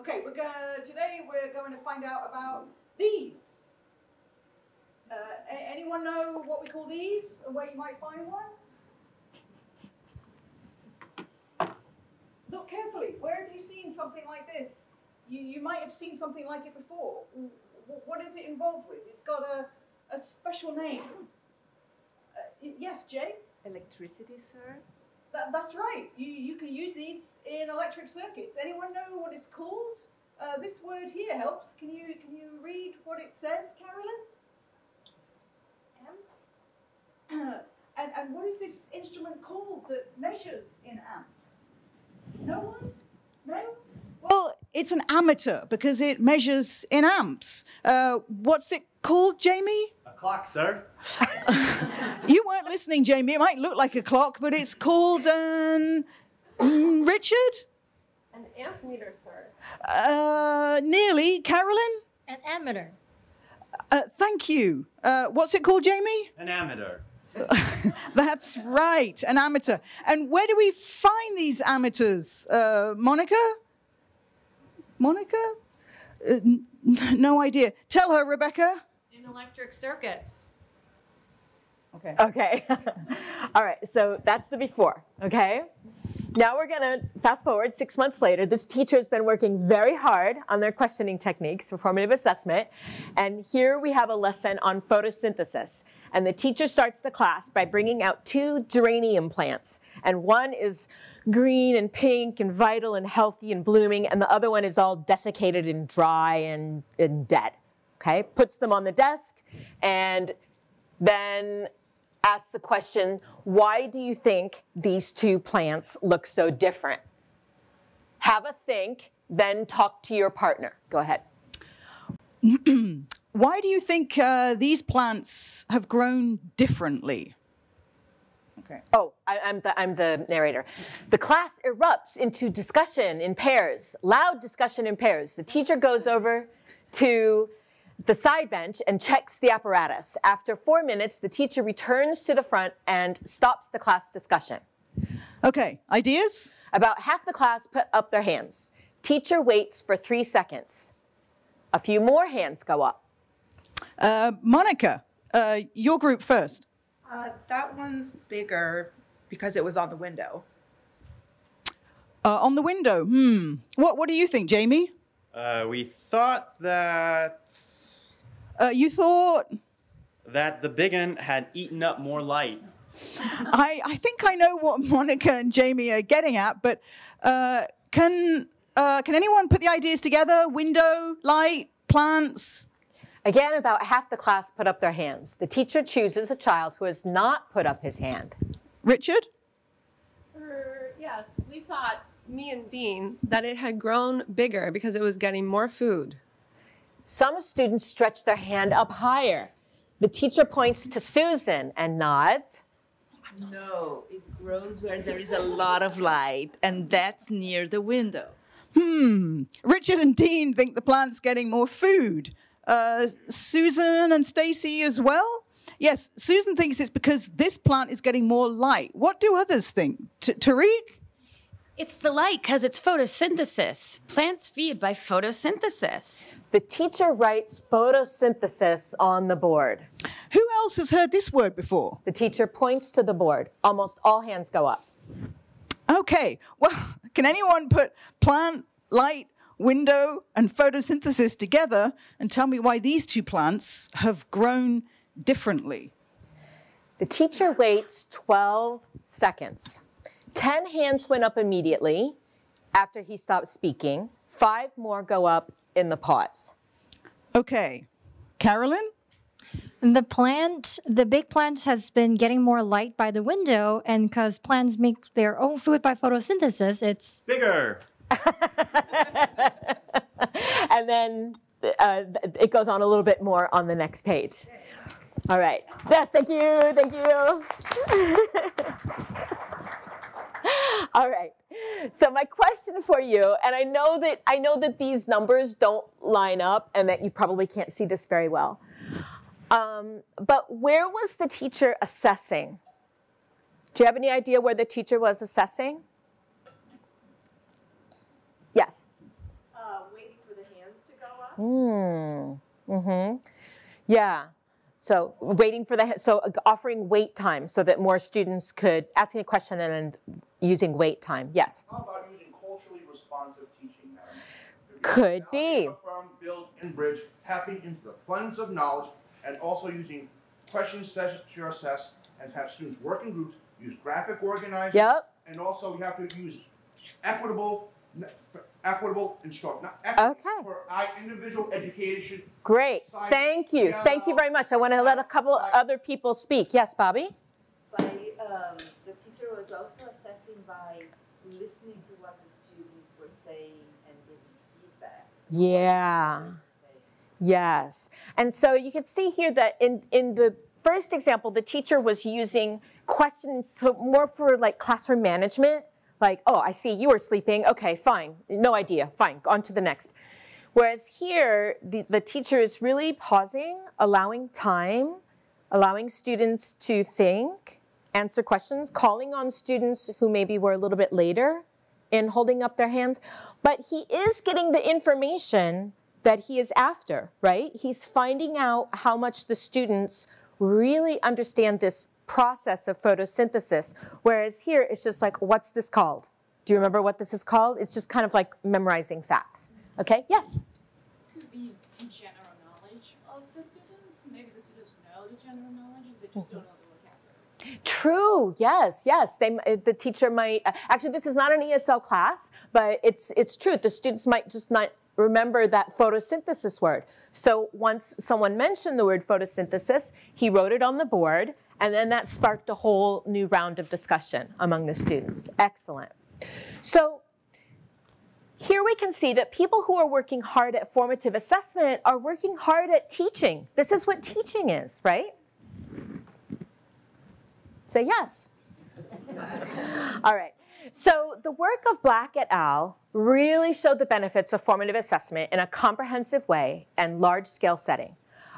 Okay, we're today we're going to find out about these. Uh, anyone know what we call these and where you might find one? Look carefully. Where have you seen something like this? You, you might have seen something like it before. What is it involved with? It's got a, a special name. Uh, yes, Jay? Electricity, sir. That, that's right. You, you can use these in electric circuits. Anyone know what it's called? Uh, this word here helps. Can you can you read what it says, Carolyn? Amps. (clears throat) and and what is this instrument called that measures in amps? No one? No. Well, it's an ammeter because it measures in amps. Uh, what's it called, Jamie? Clock, sir. (laughs) you weren't listening, Jamie. It might look like a clock, but it's called um, mm, Richard. An ammeter, sir. Uh, nearly, Carolyn. An ammeter. Uh, thank you. Uh, what's it called, Jamie? An ammeter. (laughs) That's right, an amateur. And where do we find these amateurs? Uh, Monica? Monica? Uh, n- (laughs) no idea. Tell her, Rebecca. In electric circuits. Okay. Okay. (laughs) All right. So that's the before. Okay. Now we're going to fast forward six months later. This teacher has been working very hard on their questioning techniques for formative assessment. And here we have a lesson on photosynthesis. And the teacher starts the class by bringing out two geranium plants. And one is green and pink and vital and healthy and blooming. And the other one is all desiccated and dry and, and dead. Okay. Puts them on the desk and then asks the question, why do you think these two plants look so different? Have a think, then talk to your partner. Go ahead. (clears throat) Why do you think uh, these plants have grown differently? Okay. Oh, I, I'm, the, I'm the narrator. The class erupts into discussion in pairs, loud discussion in pairs. The teacher goes over to the side bench and checks the apparatus. After four minutes, the teacher returns to the front and stops the class discussion. Okay, ideas? About half the class put up their hands. Teacher waits for three seconds. A few more hands go up. Uh, Monica, uh, your group first. Uh, that one's bigger because it was on the window. Uh, on the window. Hmm. What, what do you think, Jamie? Uh, we thought that Uh, you thought. that the big one had eaten up more light. I, I think I know what (laughs) Monica and Jamie are getting at, but uh, can uh, can anyone put the ideas together? Window, light, plants. Again, about half the class put up their hands. The teacher chooses a child who has not put up his hand. Richard. Er, yes, we thought, me and Dean, that it had grown bigger because it was getting more food. Some students stretch their hand up higher. The teacher points to Susan and nods. No, it grows where there is a lot of light, and that's near the window. Hmm, Richard and Dean think the plant's getting more food. Uh, Susan and Stacy as well. Yes, Susan thinks it's because this plant is getting more light. What do others think? T- Tariq? It's the light because it's photosynthesis. Plants feed by photosynthesis. The teacher writes photosynthesis on the board. Who else has heard this word before? The teacher points to the board. Almost all hands go up. Okay, well, (laughs) can anyone put plant, light, window, and photosynthesis together and tell me why these two plants have grown differently? The teacher waits 12 seconds. 10 hands went up immediately after he stopped speaking. Five more go up in the pause. Okay, Carolyn? The plant, the big plant has been getting more light by the window, and because plants make their own food by photosynthesis, it's Bigger. (laughs) And then uh, it goes on a little bit more on the next page. All right. Yes, thank you. Thank you. (laughs) (laughs) All right. So my question for you, and I know that I know that these numbers don't line up and that you probably can't see this very well. Um, but where was the teacher assessing? Do you have any idea where the teacher was assessing? Yes. Uh, waiting for the hands to go up. Mm-hmm. Yeah. So waiting for the so offering wait time so that more students could asking a question and then using wait time. Yes. How about using culturally responsive teaching, Madam? Could be. Affirm, build, and bridge, tapping into the funds of knowledge, and also using question sessions to assess, and have students work in groups, use graphic organizers. Yep. And also, you have to use equitable, equitable instruction. not equity Okay. For I, individual education. Great. Side- Thank you. Thank you very much. I want to let a couple other people speak. Yes, Bobby. By um, the teacher was also assessing by listening to what the students were saying and giving feedback. Yeah. Yes. And so you can see here that in, in the first example, the teacher was using questions so more for like classroom management, like, oh, I see you were sleeping. Okay, fine. No idea. Fine. On to the next. Whereas here, the, the teacher is really pausing, allowing time, allowing students to think, answer questions, calling on students who maybe were a little bit later in holding up their hands. But he is getting the information that he is after, right? He's finding out how much the students really understand this process of photosynthesis. Whereas here, it's just like, what's this called? Do you remember what this is called? It's just kind of like memorizing facts. Okay, yes? Could be general knowledge of the students. Maybe the students know the general knowledge, they just don't know the vocabulary. True. Yes. Yes. They. Eh, the teacher might. Eh, actually, this is not an ESL class, but it's it's true. The students might just not remember that photosynthesis word. So once someone mentioned the word photosynthesis, he wrote it on the board, and then that sparked a whole new round of discussion among the students. Excellent. So here we can see that people who are working hard at formative assessment are working hard at teaching. This is what teaching is, right? Say yes. (laughs) All right. So the work of Black et al. really showed the benefits of formative assessment in a comprehensive way and large-scale setting.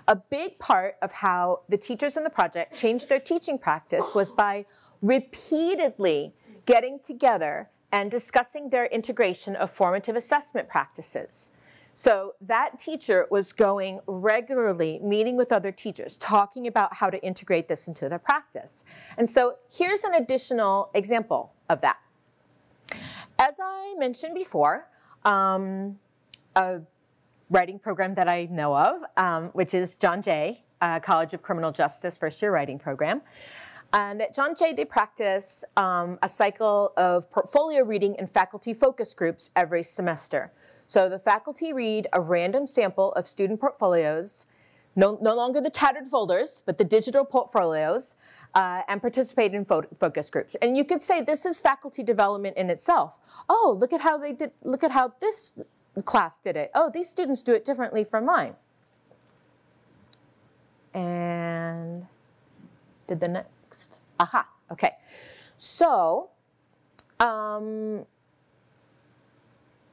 A big part of how the teachers in the project changed their teaching practice was by repeatedly getting together and discussing their integration of formative assessment practices. So that teacher was going regularly, meeting with other teachers, talking about how to integrate this into their practice. And so here's an additional example of that. As I mentioned before, um, a writing program that I know of, um, which is John Jay, uh, College of Criminal Justice first year writing program. And at John Jay, they practice um, a cycle of portfolio reading and faculty focus groups every semester. So the faculty read a random sample of student portfolios, no, no longer the tattered folders, but the digital portfolios, uh, and participate in fo focus groups. And you could say this is faculty development in itself. Oh, look at how they did, look at how this class did it. Oh, these students do it differently from mine. And did the next, aha, okay. So, um,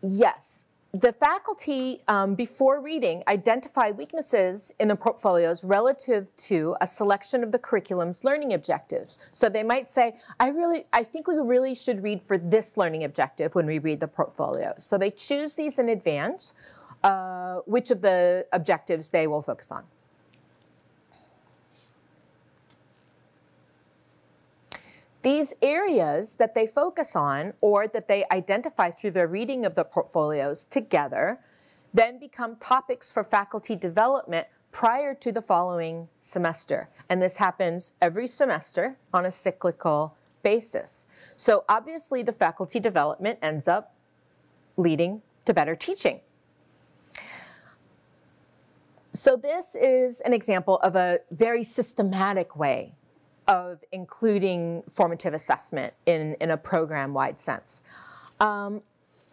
yes, the faculty, um, before reading, identify weaknesses in the portfolios relative to a selection of the curriculum's learning objectives. So they might say, I really, I think we really should read for this learning objective when we read the portfolios. So they choose these in advance, uh, which of the objectives they will focus on. These areas that they focus on or that they identify through their reading of the portfolios together then become topics for faculty development prior to the following semester. And this happens every semester on a cyclical basis. So obviously the faculty development ends up leading to better teaching. So this is an example of a very systematic way of including formative assessment in, in a program-wide sense. Um,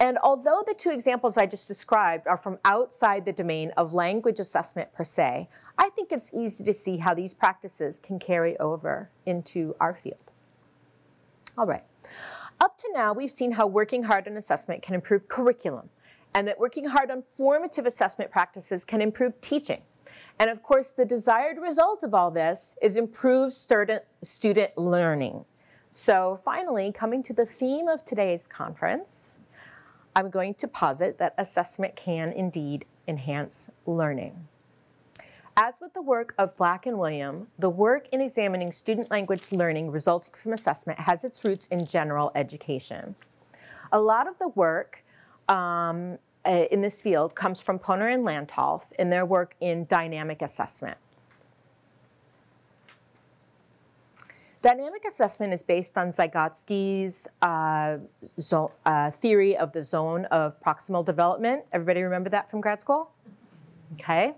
and although the two examples I just described are from outside the domain of language assessment per se, I think it's easy to see how these practices can carry over into our field. All right. Up to now, we've seen how working hard on assessment can improve curriculum, and that working hard on formative assessment practices can improve teaching. And of course, the desired result of all this is improved student, learning. So finally, coming to the theme of today's conference, I'm going to posit that assessment can indeed enhance learning. As with the work of Black and Wiliam, the work in examining student language learning resulting from assessment has its roots in general education. A lot of the work um, uh, in this field comes from Poehner and Lantolf in their work in dynamic assessment. Dynamic assessment is based on Vygotsky's uh, uh, theory of the zone of proximal development. Everybody remember that from grad school? Okay.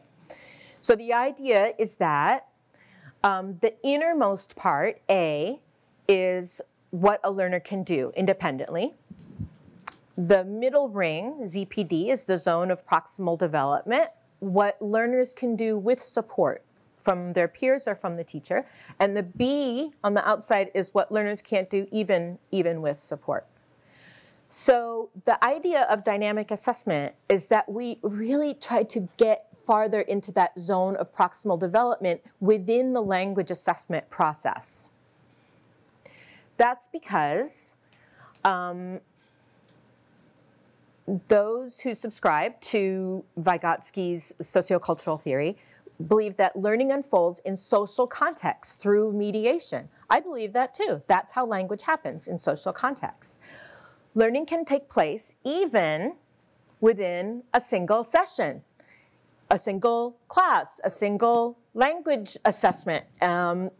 So the idea is that um, the innermost part, A, is what a learner can do independently. The middle ring, ZPD, is the zone of proximal development, what learners can do with support from their peers or from the teacher. And the B on the outside is what learners can't do even, even with support. So the idea of dynamic assessment is that we really try to get farther into that zone of proximal development within the language assessment process. That's because um, those who subscribe to Vygotsky's sociocultural theory believe that learning unfolds in social context through mediation. I believe that too. That's how language happens in social contexts. Learning can take place even within a single session, a single class, a single language assessment. Um,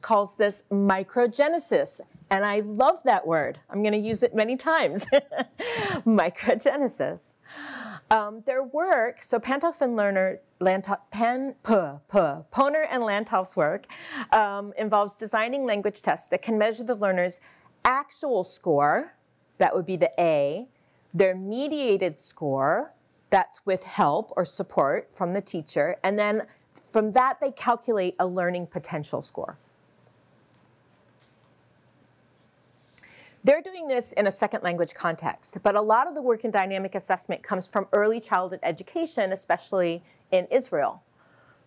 calls this microgenesis, and I love that word. I'm going to use it many times. (laughs) microgenesis. Um, their work, so Pantoff and Lerner, Lantolf, Pan, Puh, Puh, Poehner and Lantolf's work um, involves designing language tests that can measure the learner's actual score, that would be the A, their mediated score, that's with help or support from the teacher, and then from that they calculate a learning potential score. They're doing this in a second language context, but a lot of the work in dynamic assessment comes from early childhood education, especially in Israel.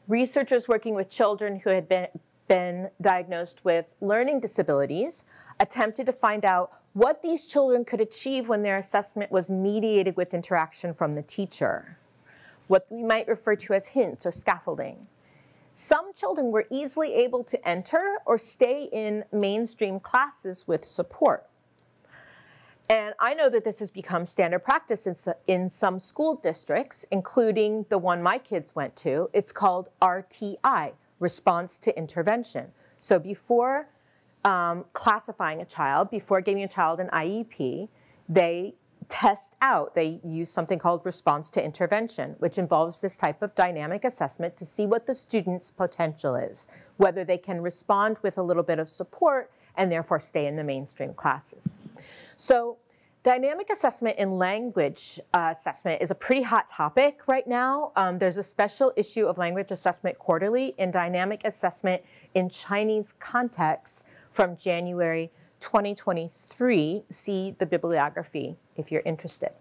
Researchers working with children who had been, been diagnosed with learning disabilities attempted to find out what these children could achieve when their assessment was mediated with interaction from the teacher, what we might refer to as hints or scaffolding. Some children were easily able to enter or stay in mainstream classes with support. And I know that this has become standard practice in, in some school districts, including the one my kids went to. It's called RTI, Response to Intervention. So before um, classifying a child, before giving a child an IEP, they test out, they use something called response to intervention, which involves this type of dynamic assessment to see what the student's potential is, whether they can respond with a little bit of support and therefore stay in the mainstream classes. So dynamic assessment in language uh, assessment is a pretty hot topic right now. Um, there's a special issue of Language Assessment Quarterly in dynamic assessment in Chinese context from January 2023. See the bibliography if you're interested.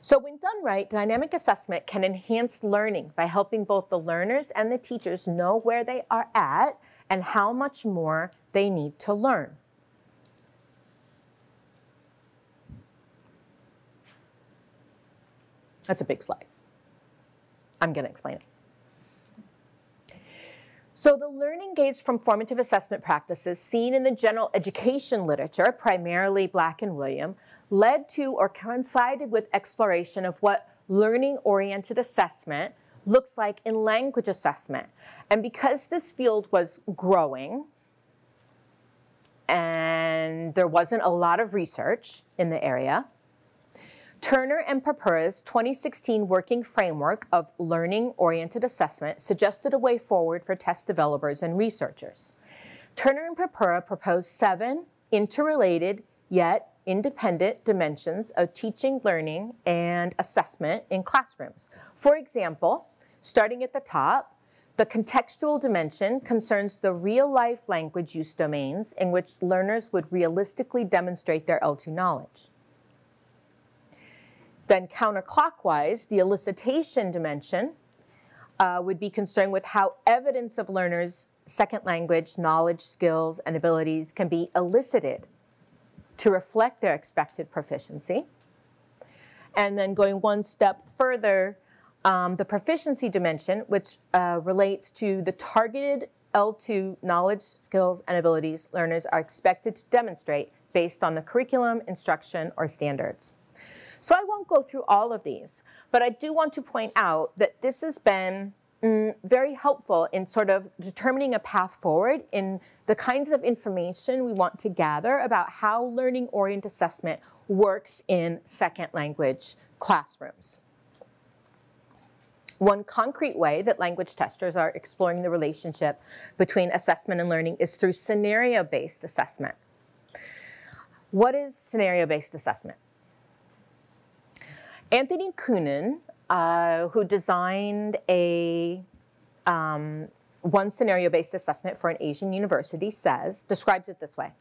So when done right, dynamic assessment can enhance learning by helping both the learners and the teachers know where they are at and how much more they need to learn. That's a big slide. I'm going to explain it. So the learning gains from formative assessment practices seen in the general education literature, primarily Black and Wiliam, led to or coincided with exploration of what learning-oriented assessment looks like in language assessment. And because this field was growing, and there wasn't a lot of research in the area, Turner and Purpura's 2016 working framework of learning-oriented assessment suggested a way forward for test developers and researchers. Turner and Purpura proposed seven interrelated yet independent dimensions of teaching, learning, and assessment in classrooms. For example, starting at the top, the contextual dimension concerns the real-life language use domains in which learners would realistically demonstrate their L2 knowledge. Then counterclockwise, the elicitation dimension uh, would be concerned with how evidence of learners' second language knowledge, skills, and abilities can be elicited to reflect their expected proficiency. And then going one step further, um, the proficiency dimension, which uh, relates to the targeted L2 knowledge, skills, and abilities learners are expected to demonstrate based on the curriculum, instruction, or standards. So I won't go through all of these, but I do want to point out that this has been mm, very helpful in sort of determining a path forward in the kinds of information we want to gather about how learning-oriented assessment works in second language classrooms. One concrete way that language testers are exploring the relationship between assessment and learning is through scenario-based assessment. What is scenario-based assessment? Anthony Kunnan, uh, who designed a um, one scenario-based assessment for an Asian university says, describes it this way.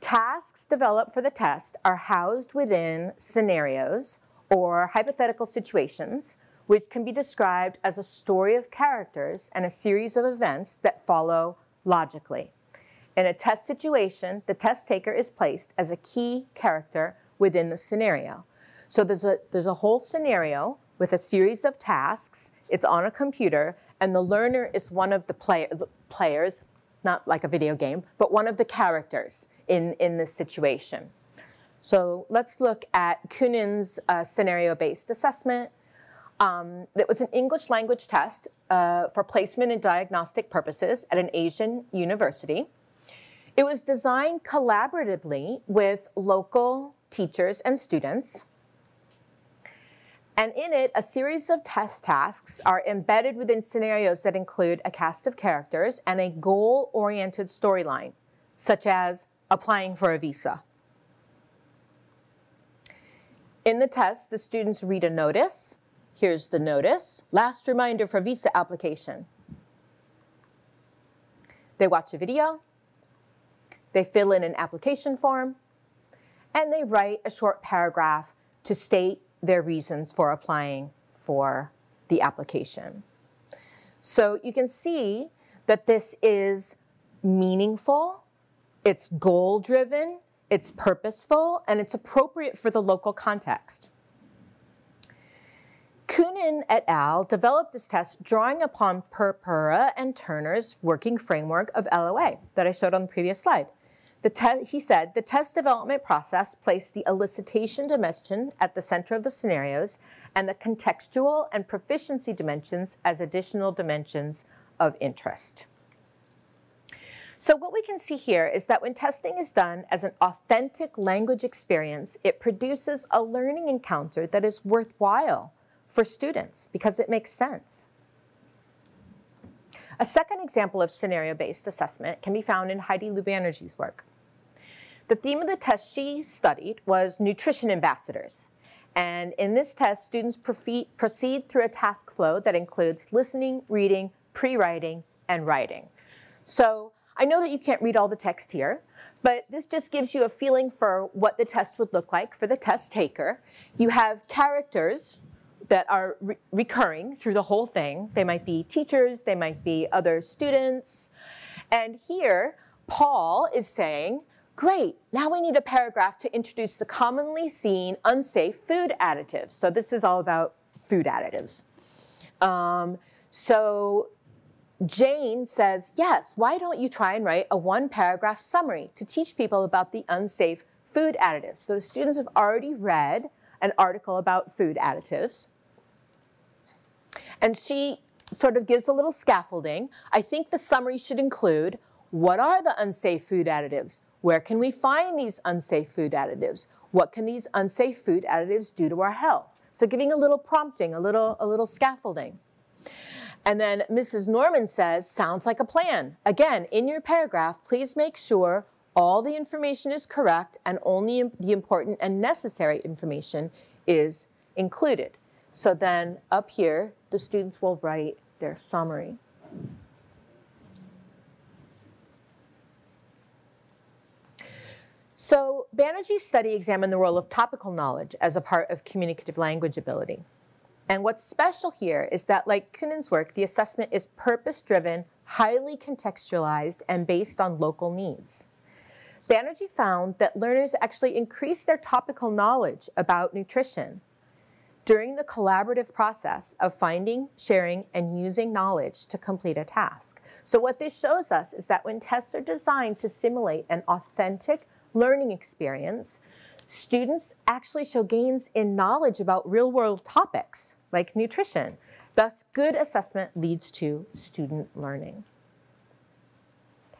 Tasks developed for the test are housed within scenarios or hypothetical situations, which can be described as a story of characters and a series of events that follow logically. In a test situation, the test taker is placed as a key character within the scenario. So there's a, there's a whole scenario with a series of tasks. It's on a computer, and the learner is one of the, play, players, not like a video game, but one of the characters in, in this situation. So let's look at Kunnan's uh, scenario-based assessment. Um, it was an English language test uh, for placement and diagnostic purposes at an Asian university. It was designed collaboratively with local teachers and students. And in it, a series of test tasks are embedded within scenarios that include a cast of characters and a goal-oriented storyline, such as applying for a visa. In the test, the students read a notice. Here's the notice. Last reminder for visa application. They watch a video. They fill in an application form. And they write a short paragraph to state their reasons for applying for the application. So you can see that this is meaningful, it's goal driven, it's purposeful, and it's appropriate for the local context. Kunnan et al. developed this test drawing upon Purpura and Turner's working framework of LOA that I showed on the previous slide. He said, the test development process placed the elicitation dimension at the center of the scenarios and the contextual and proficiency dimensions as additional dimensions of interest. So what we can see here is that when testing is done as an authentic language experience, it produces a learning encounter that is worthwhile for students because it makes sense. A second example of scenario-based assessment can be found in Heidi Liu Banerjee's work. The theme of the test she studied was nutrition ambassadors. And in this test, students proceed through a task flow that includes listening, reading, pre-writing, and writing. So I know that you can't read all the text here, but this just gives you a feeling for what the test would look like for the test taker. You have characters that are re recurring through the whole thing. They might be teachers, they might be other students. And here, Paul is saying, great, now we need a paragraph to introduce the commonly seen unsafe food additives. So this is all about food additives. Um, so Jane says, yes, why don't you try and write a one paragraph summary to teach people about the unsafe food additives? So the students have already read an article about food additives. And she sort of gives a little scaffolding. I think the summary should include what are the unsafe food additives? Where can we find these unsafe food additives? What can these unsafe food additives do to our health? So giving a little prompting, a little, a little scaffolding. And then Mrs. Norman says, sounds like a plan. Again, in your paragraph, please make sure all the information is correct and only the important and necessary information is included. So then up here, the students will write their summary. So Banerjee's study examined the role of topical knowledge as a part of communicative language ability. And what's special here is that, like Kunnan's work, the assessment is purpose-driven, highly contextualized, and based on local needs. Banerjee found that learners actually increase their topical knowledge about nutrition during the collaborative process of finding, sharing, and using knowledge to complete a task. So what this shows us is that when tests are designed to simulate an authentic learning experience, students actually show gains in knowledge about real-world topics like nutrition. Thus, good assessment leads to student learning.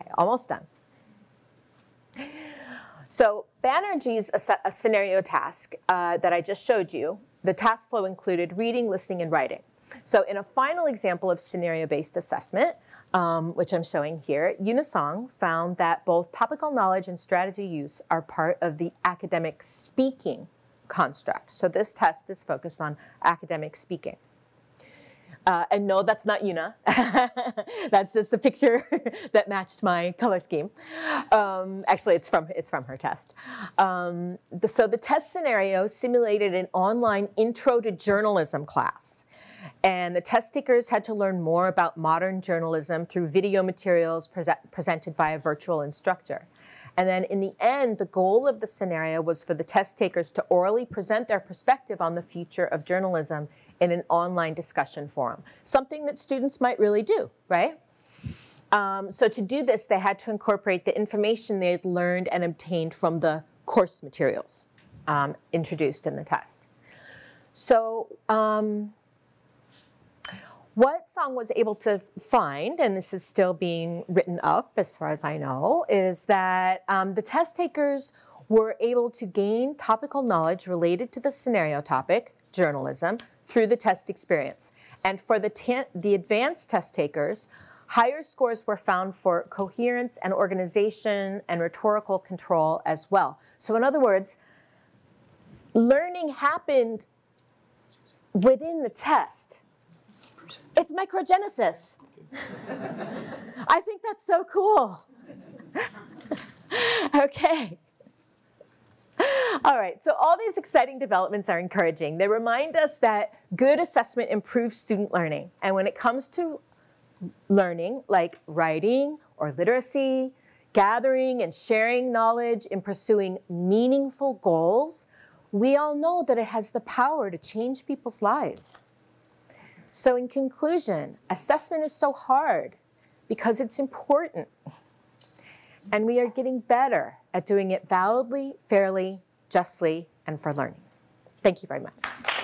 Okay, almost done. So Banerjee's a scenario task uh, that I just showed you, the task flow included reading, listening, and writing. So in a final example of scenario-based assessment, um, which I'm showing here, Yoonah Seong found that both topical knowledge and strategy use are part of the academic speaking construct. So this test is focused on academic speaking. Uh, and no, that's not Yoonah. (laughs) that's just a picture (laughs) that matched my color scheme. Um, actually, it's from it's from her test. Um, the, so the test scenario simulated an online intro to journalism class. And the test takers had to learn more about modern journalism through video materials pre presented by a virtual instructor. And then in the end, the goal of the scenario was for the test takers to orally present their perspective on the future of journalism in an online discussion forum, something that students might really do, right? Um, so to do this, they had to incorporate the information they had learned and obtained from the course materials um, introduced in the test. So um, what Seong was able to find, and this is still being written up as far as I know, is that um, the test takers were able to gain topical knowledge related to the scenario topic, journalism, through the test experience. And for the, the advanced test takers, higher scores were found for coherence and organization and rhetorical control as well. So in other words, learning happened within the test it's microgenesis. I think that's so cool. (laughs) okay. All right, so all these exciting developments are encouraging. They remind us that good assessment improves student learning. And when it comes to learning, like writing or literacy, gathering and sharing knowledge in pursuing meaningful goals, we all know that it has the power to change people's lives. So in conclusion, assessment is so hard because it's important. And we are getting better at doing it validly, fairly, justly, and for learning. Thank you very much.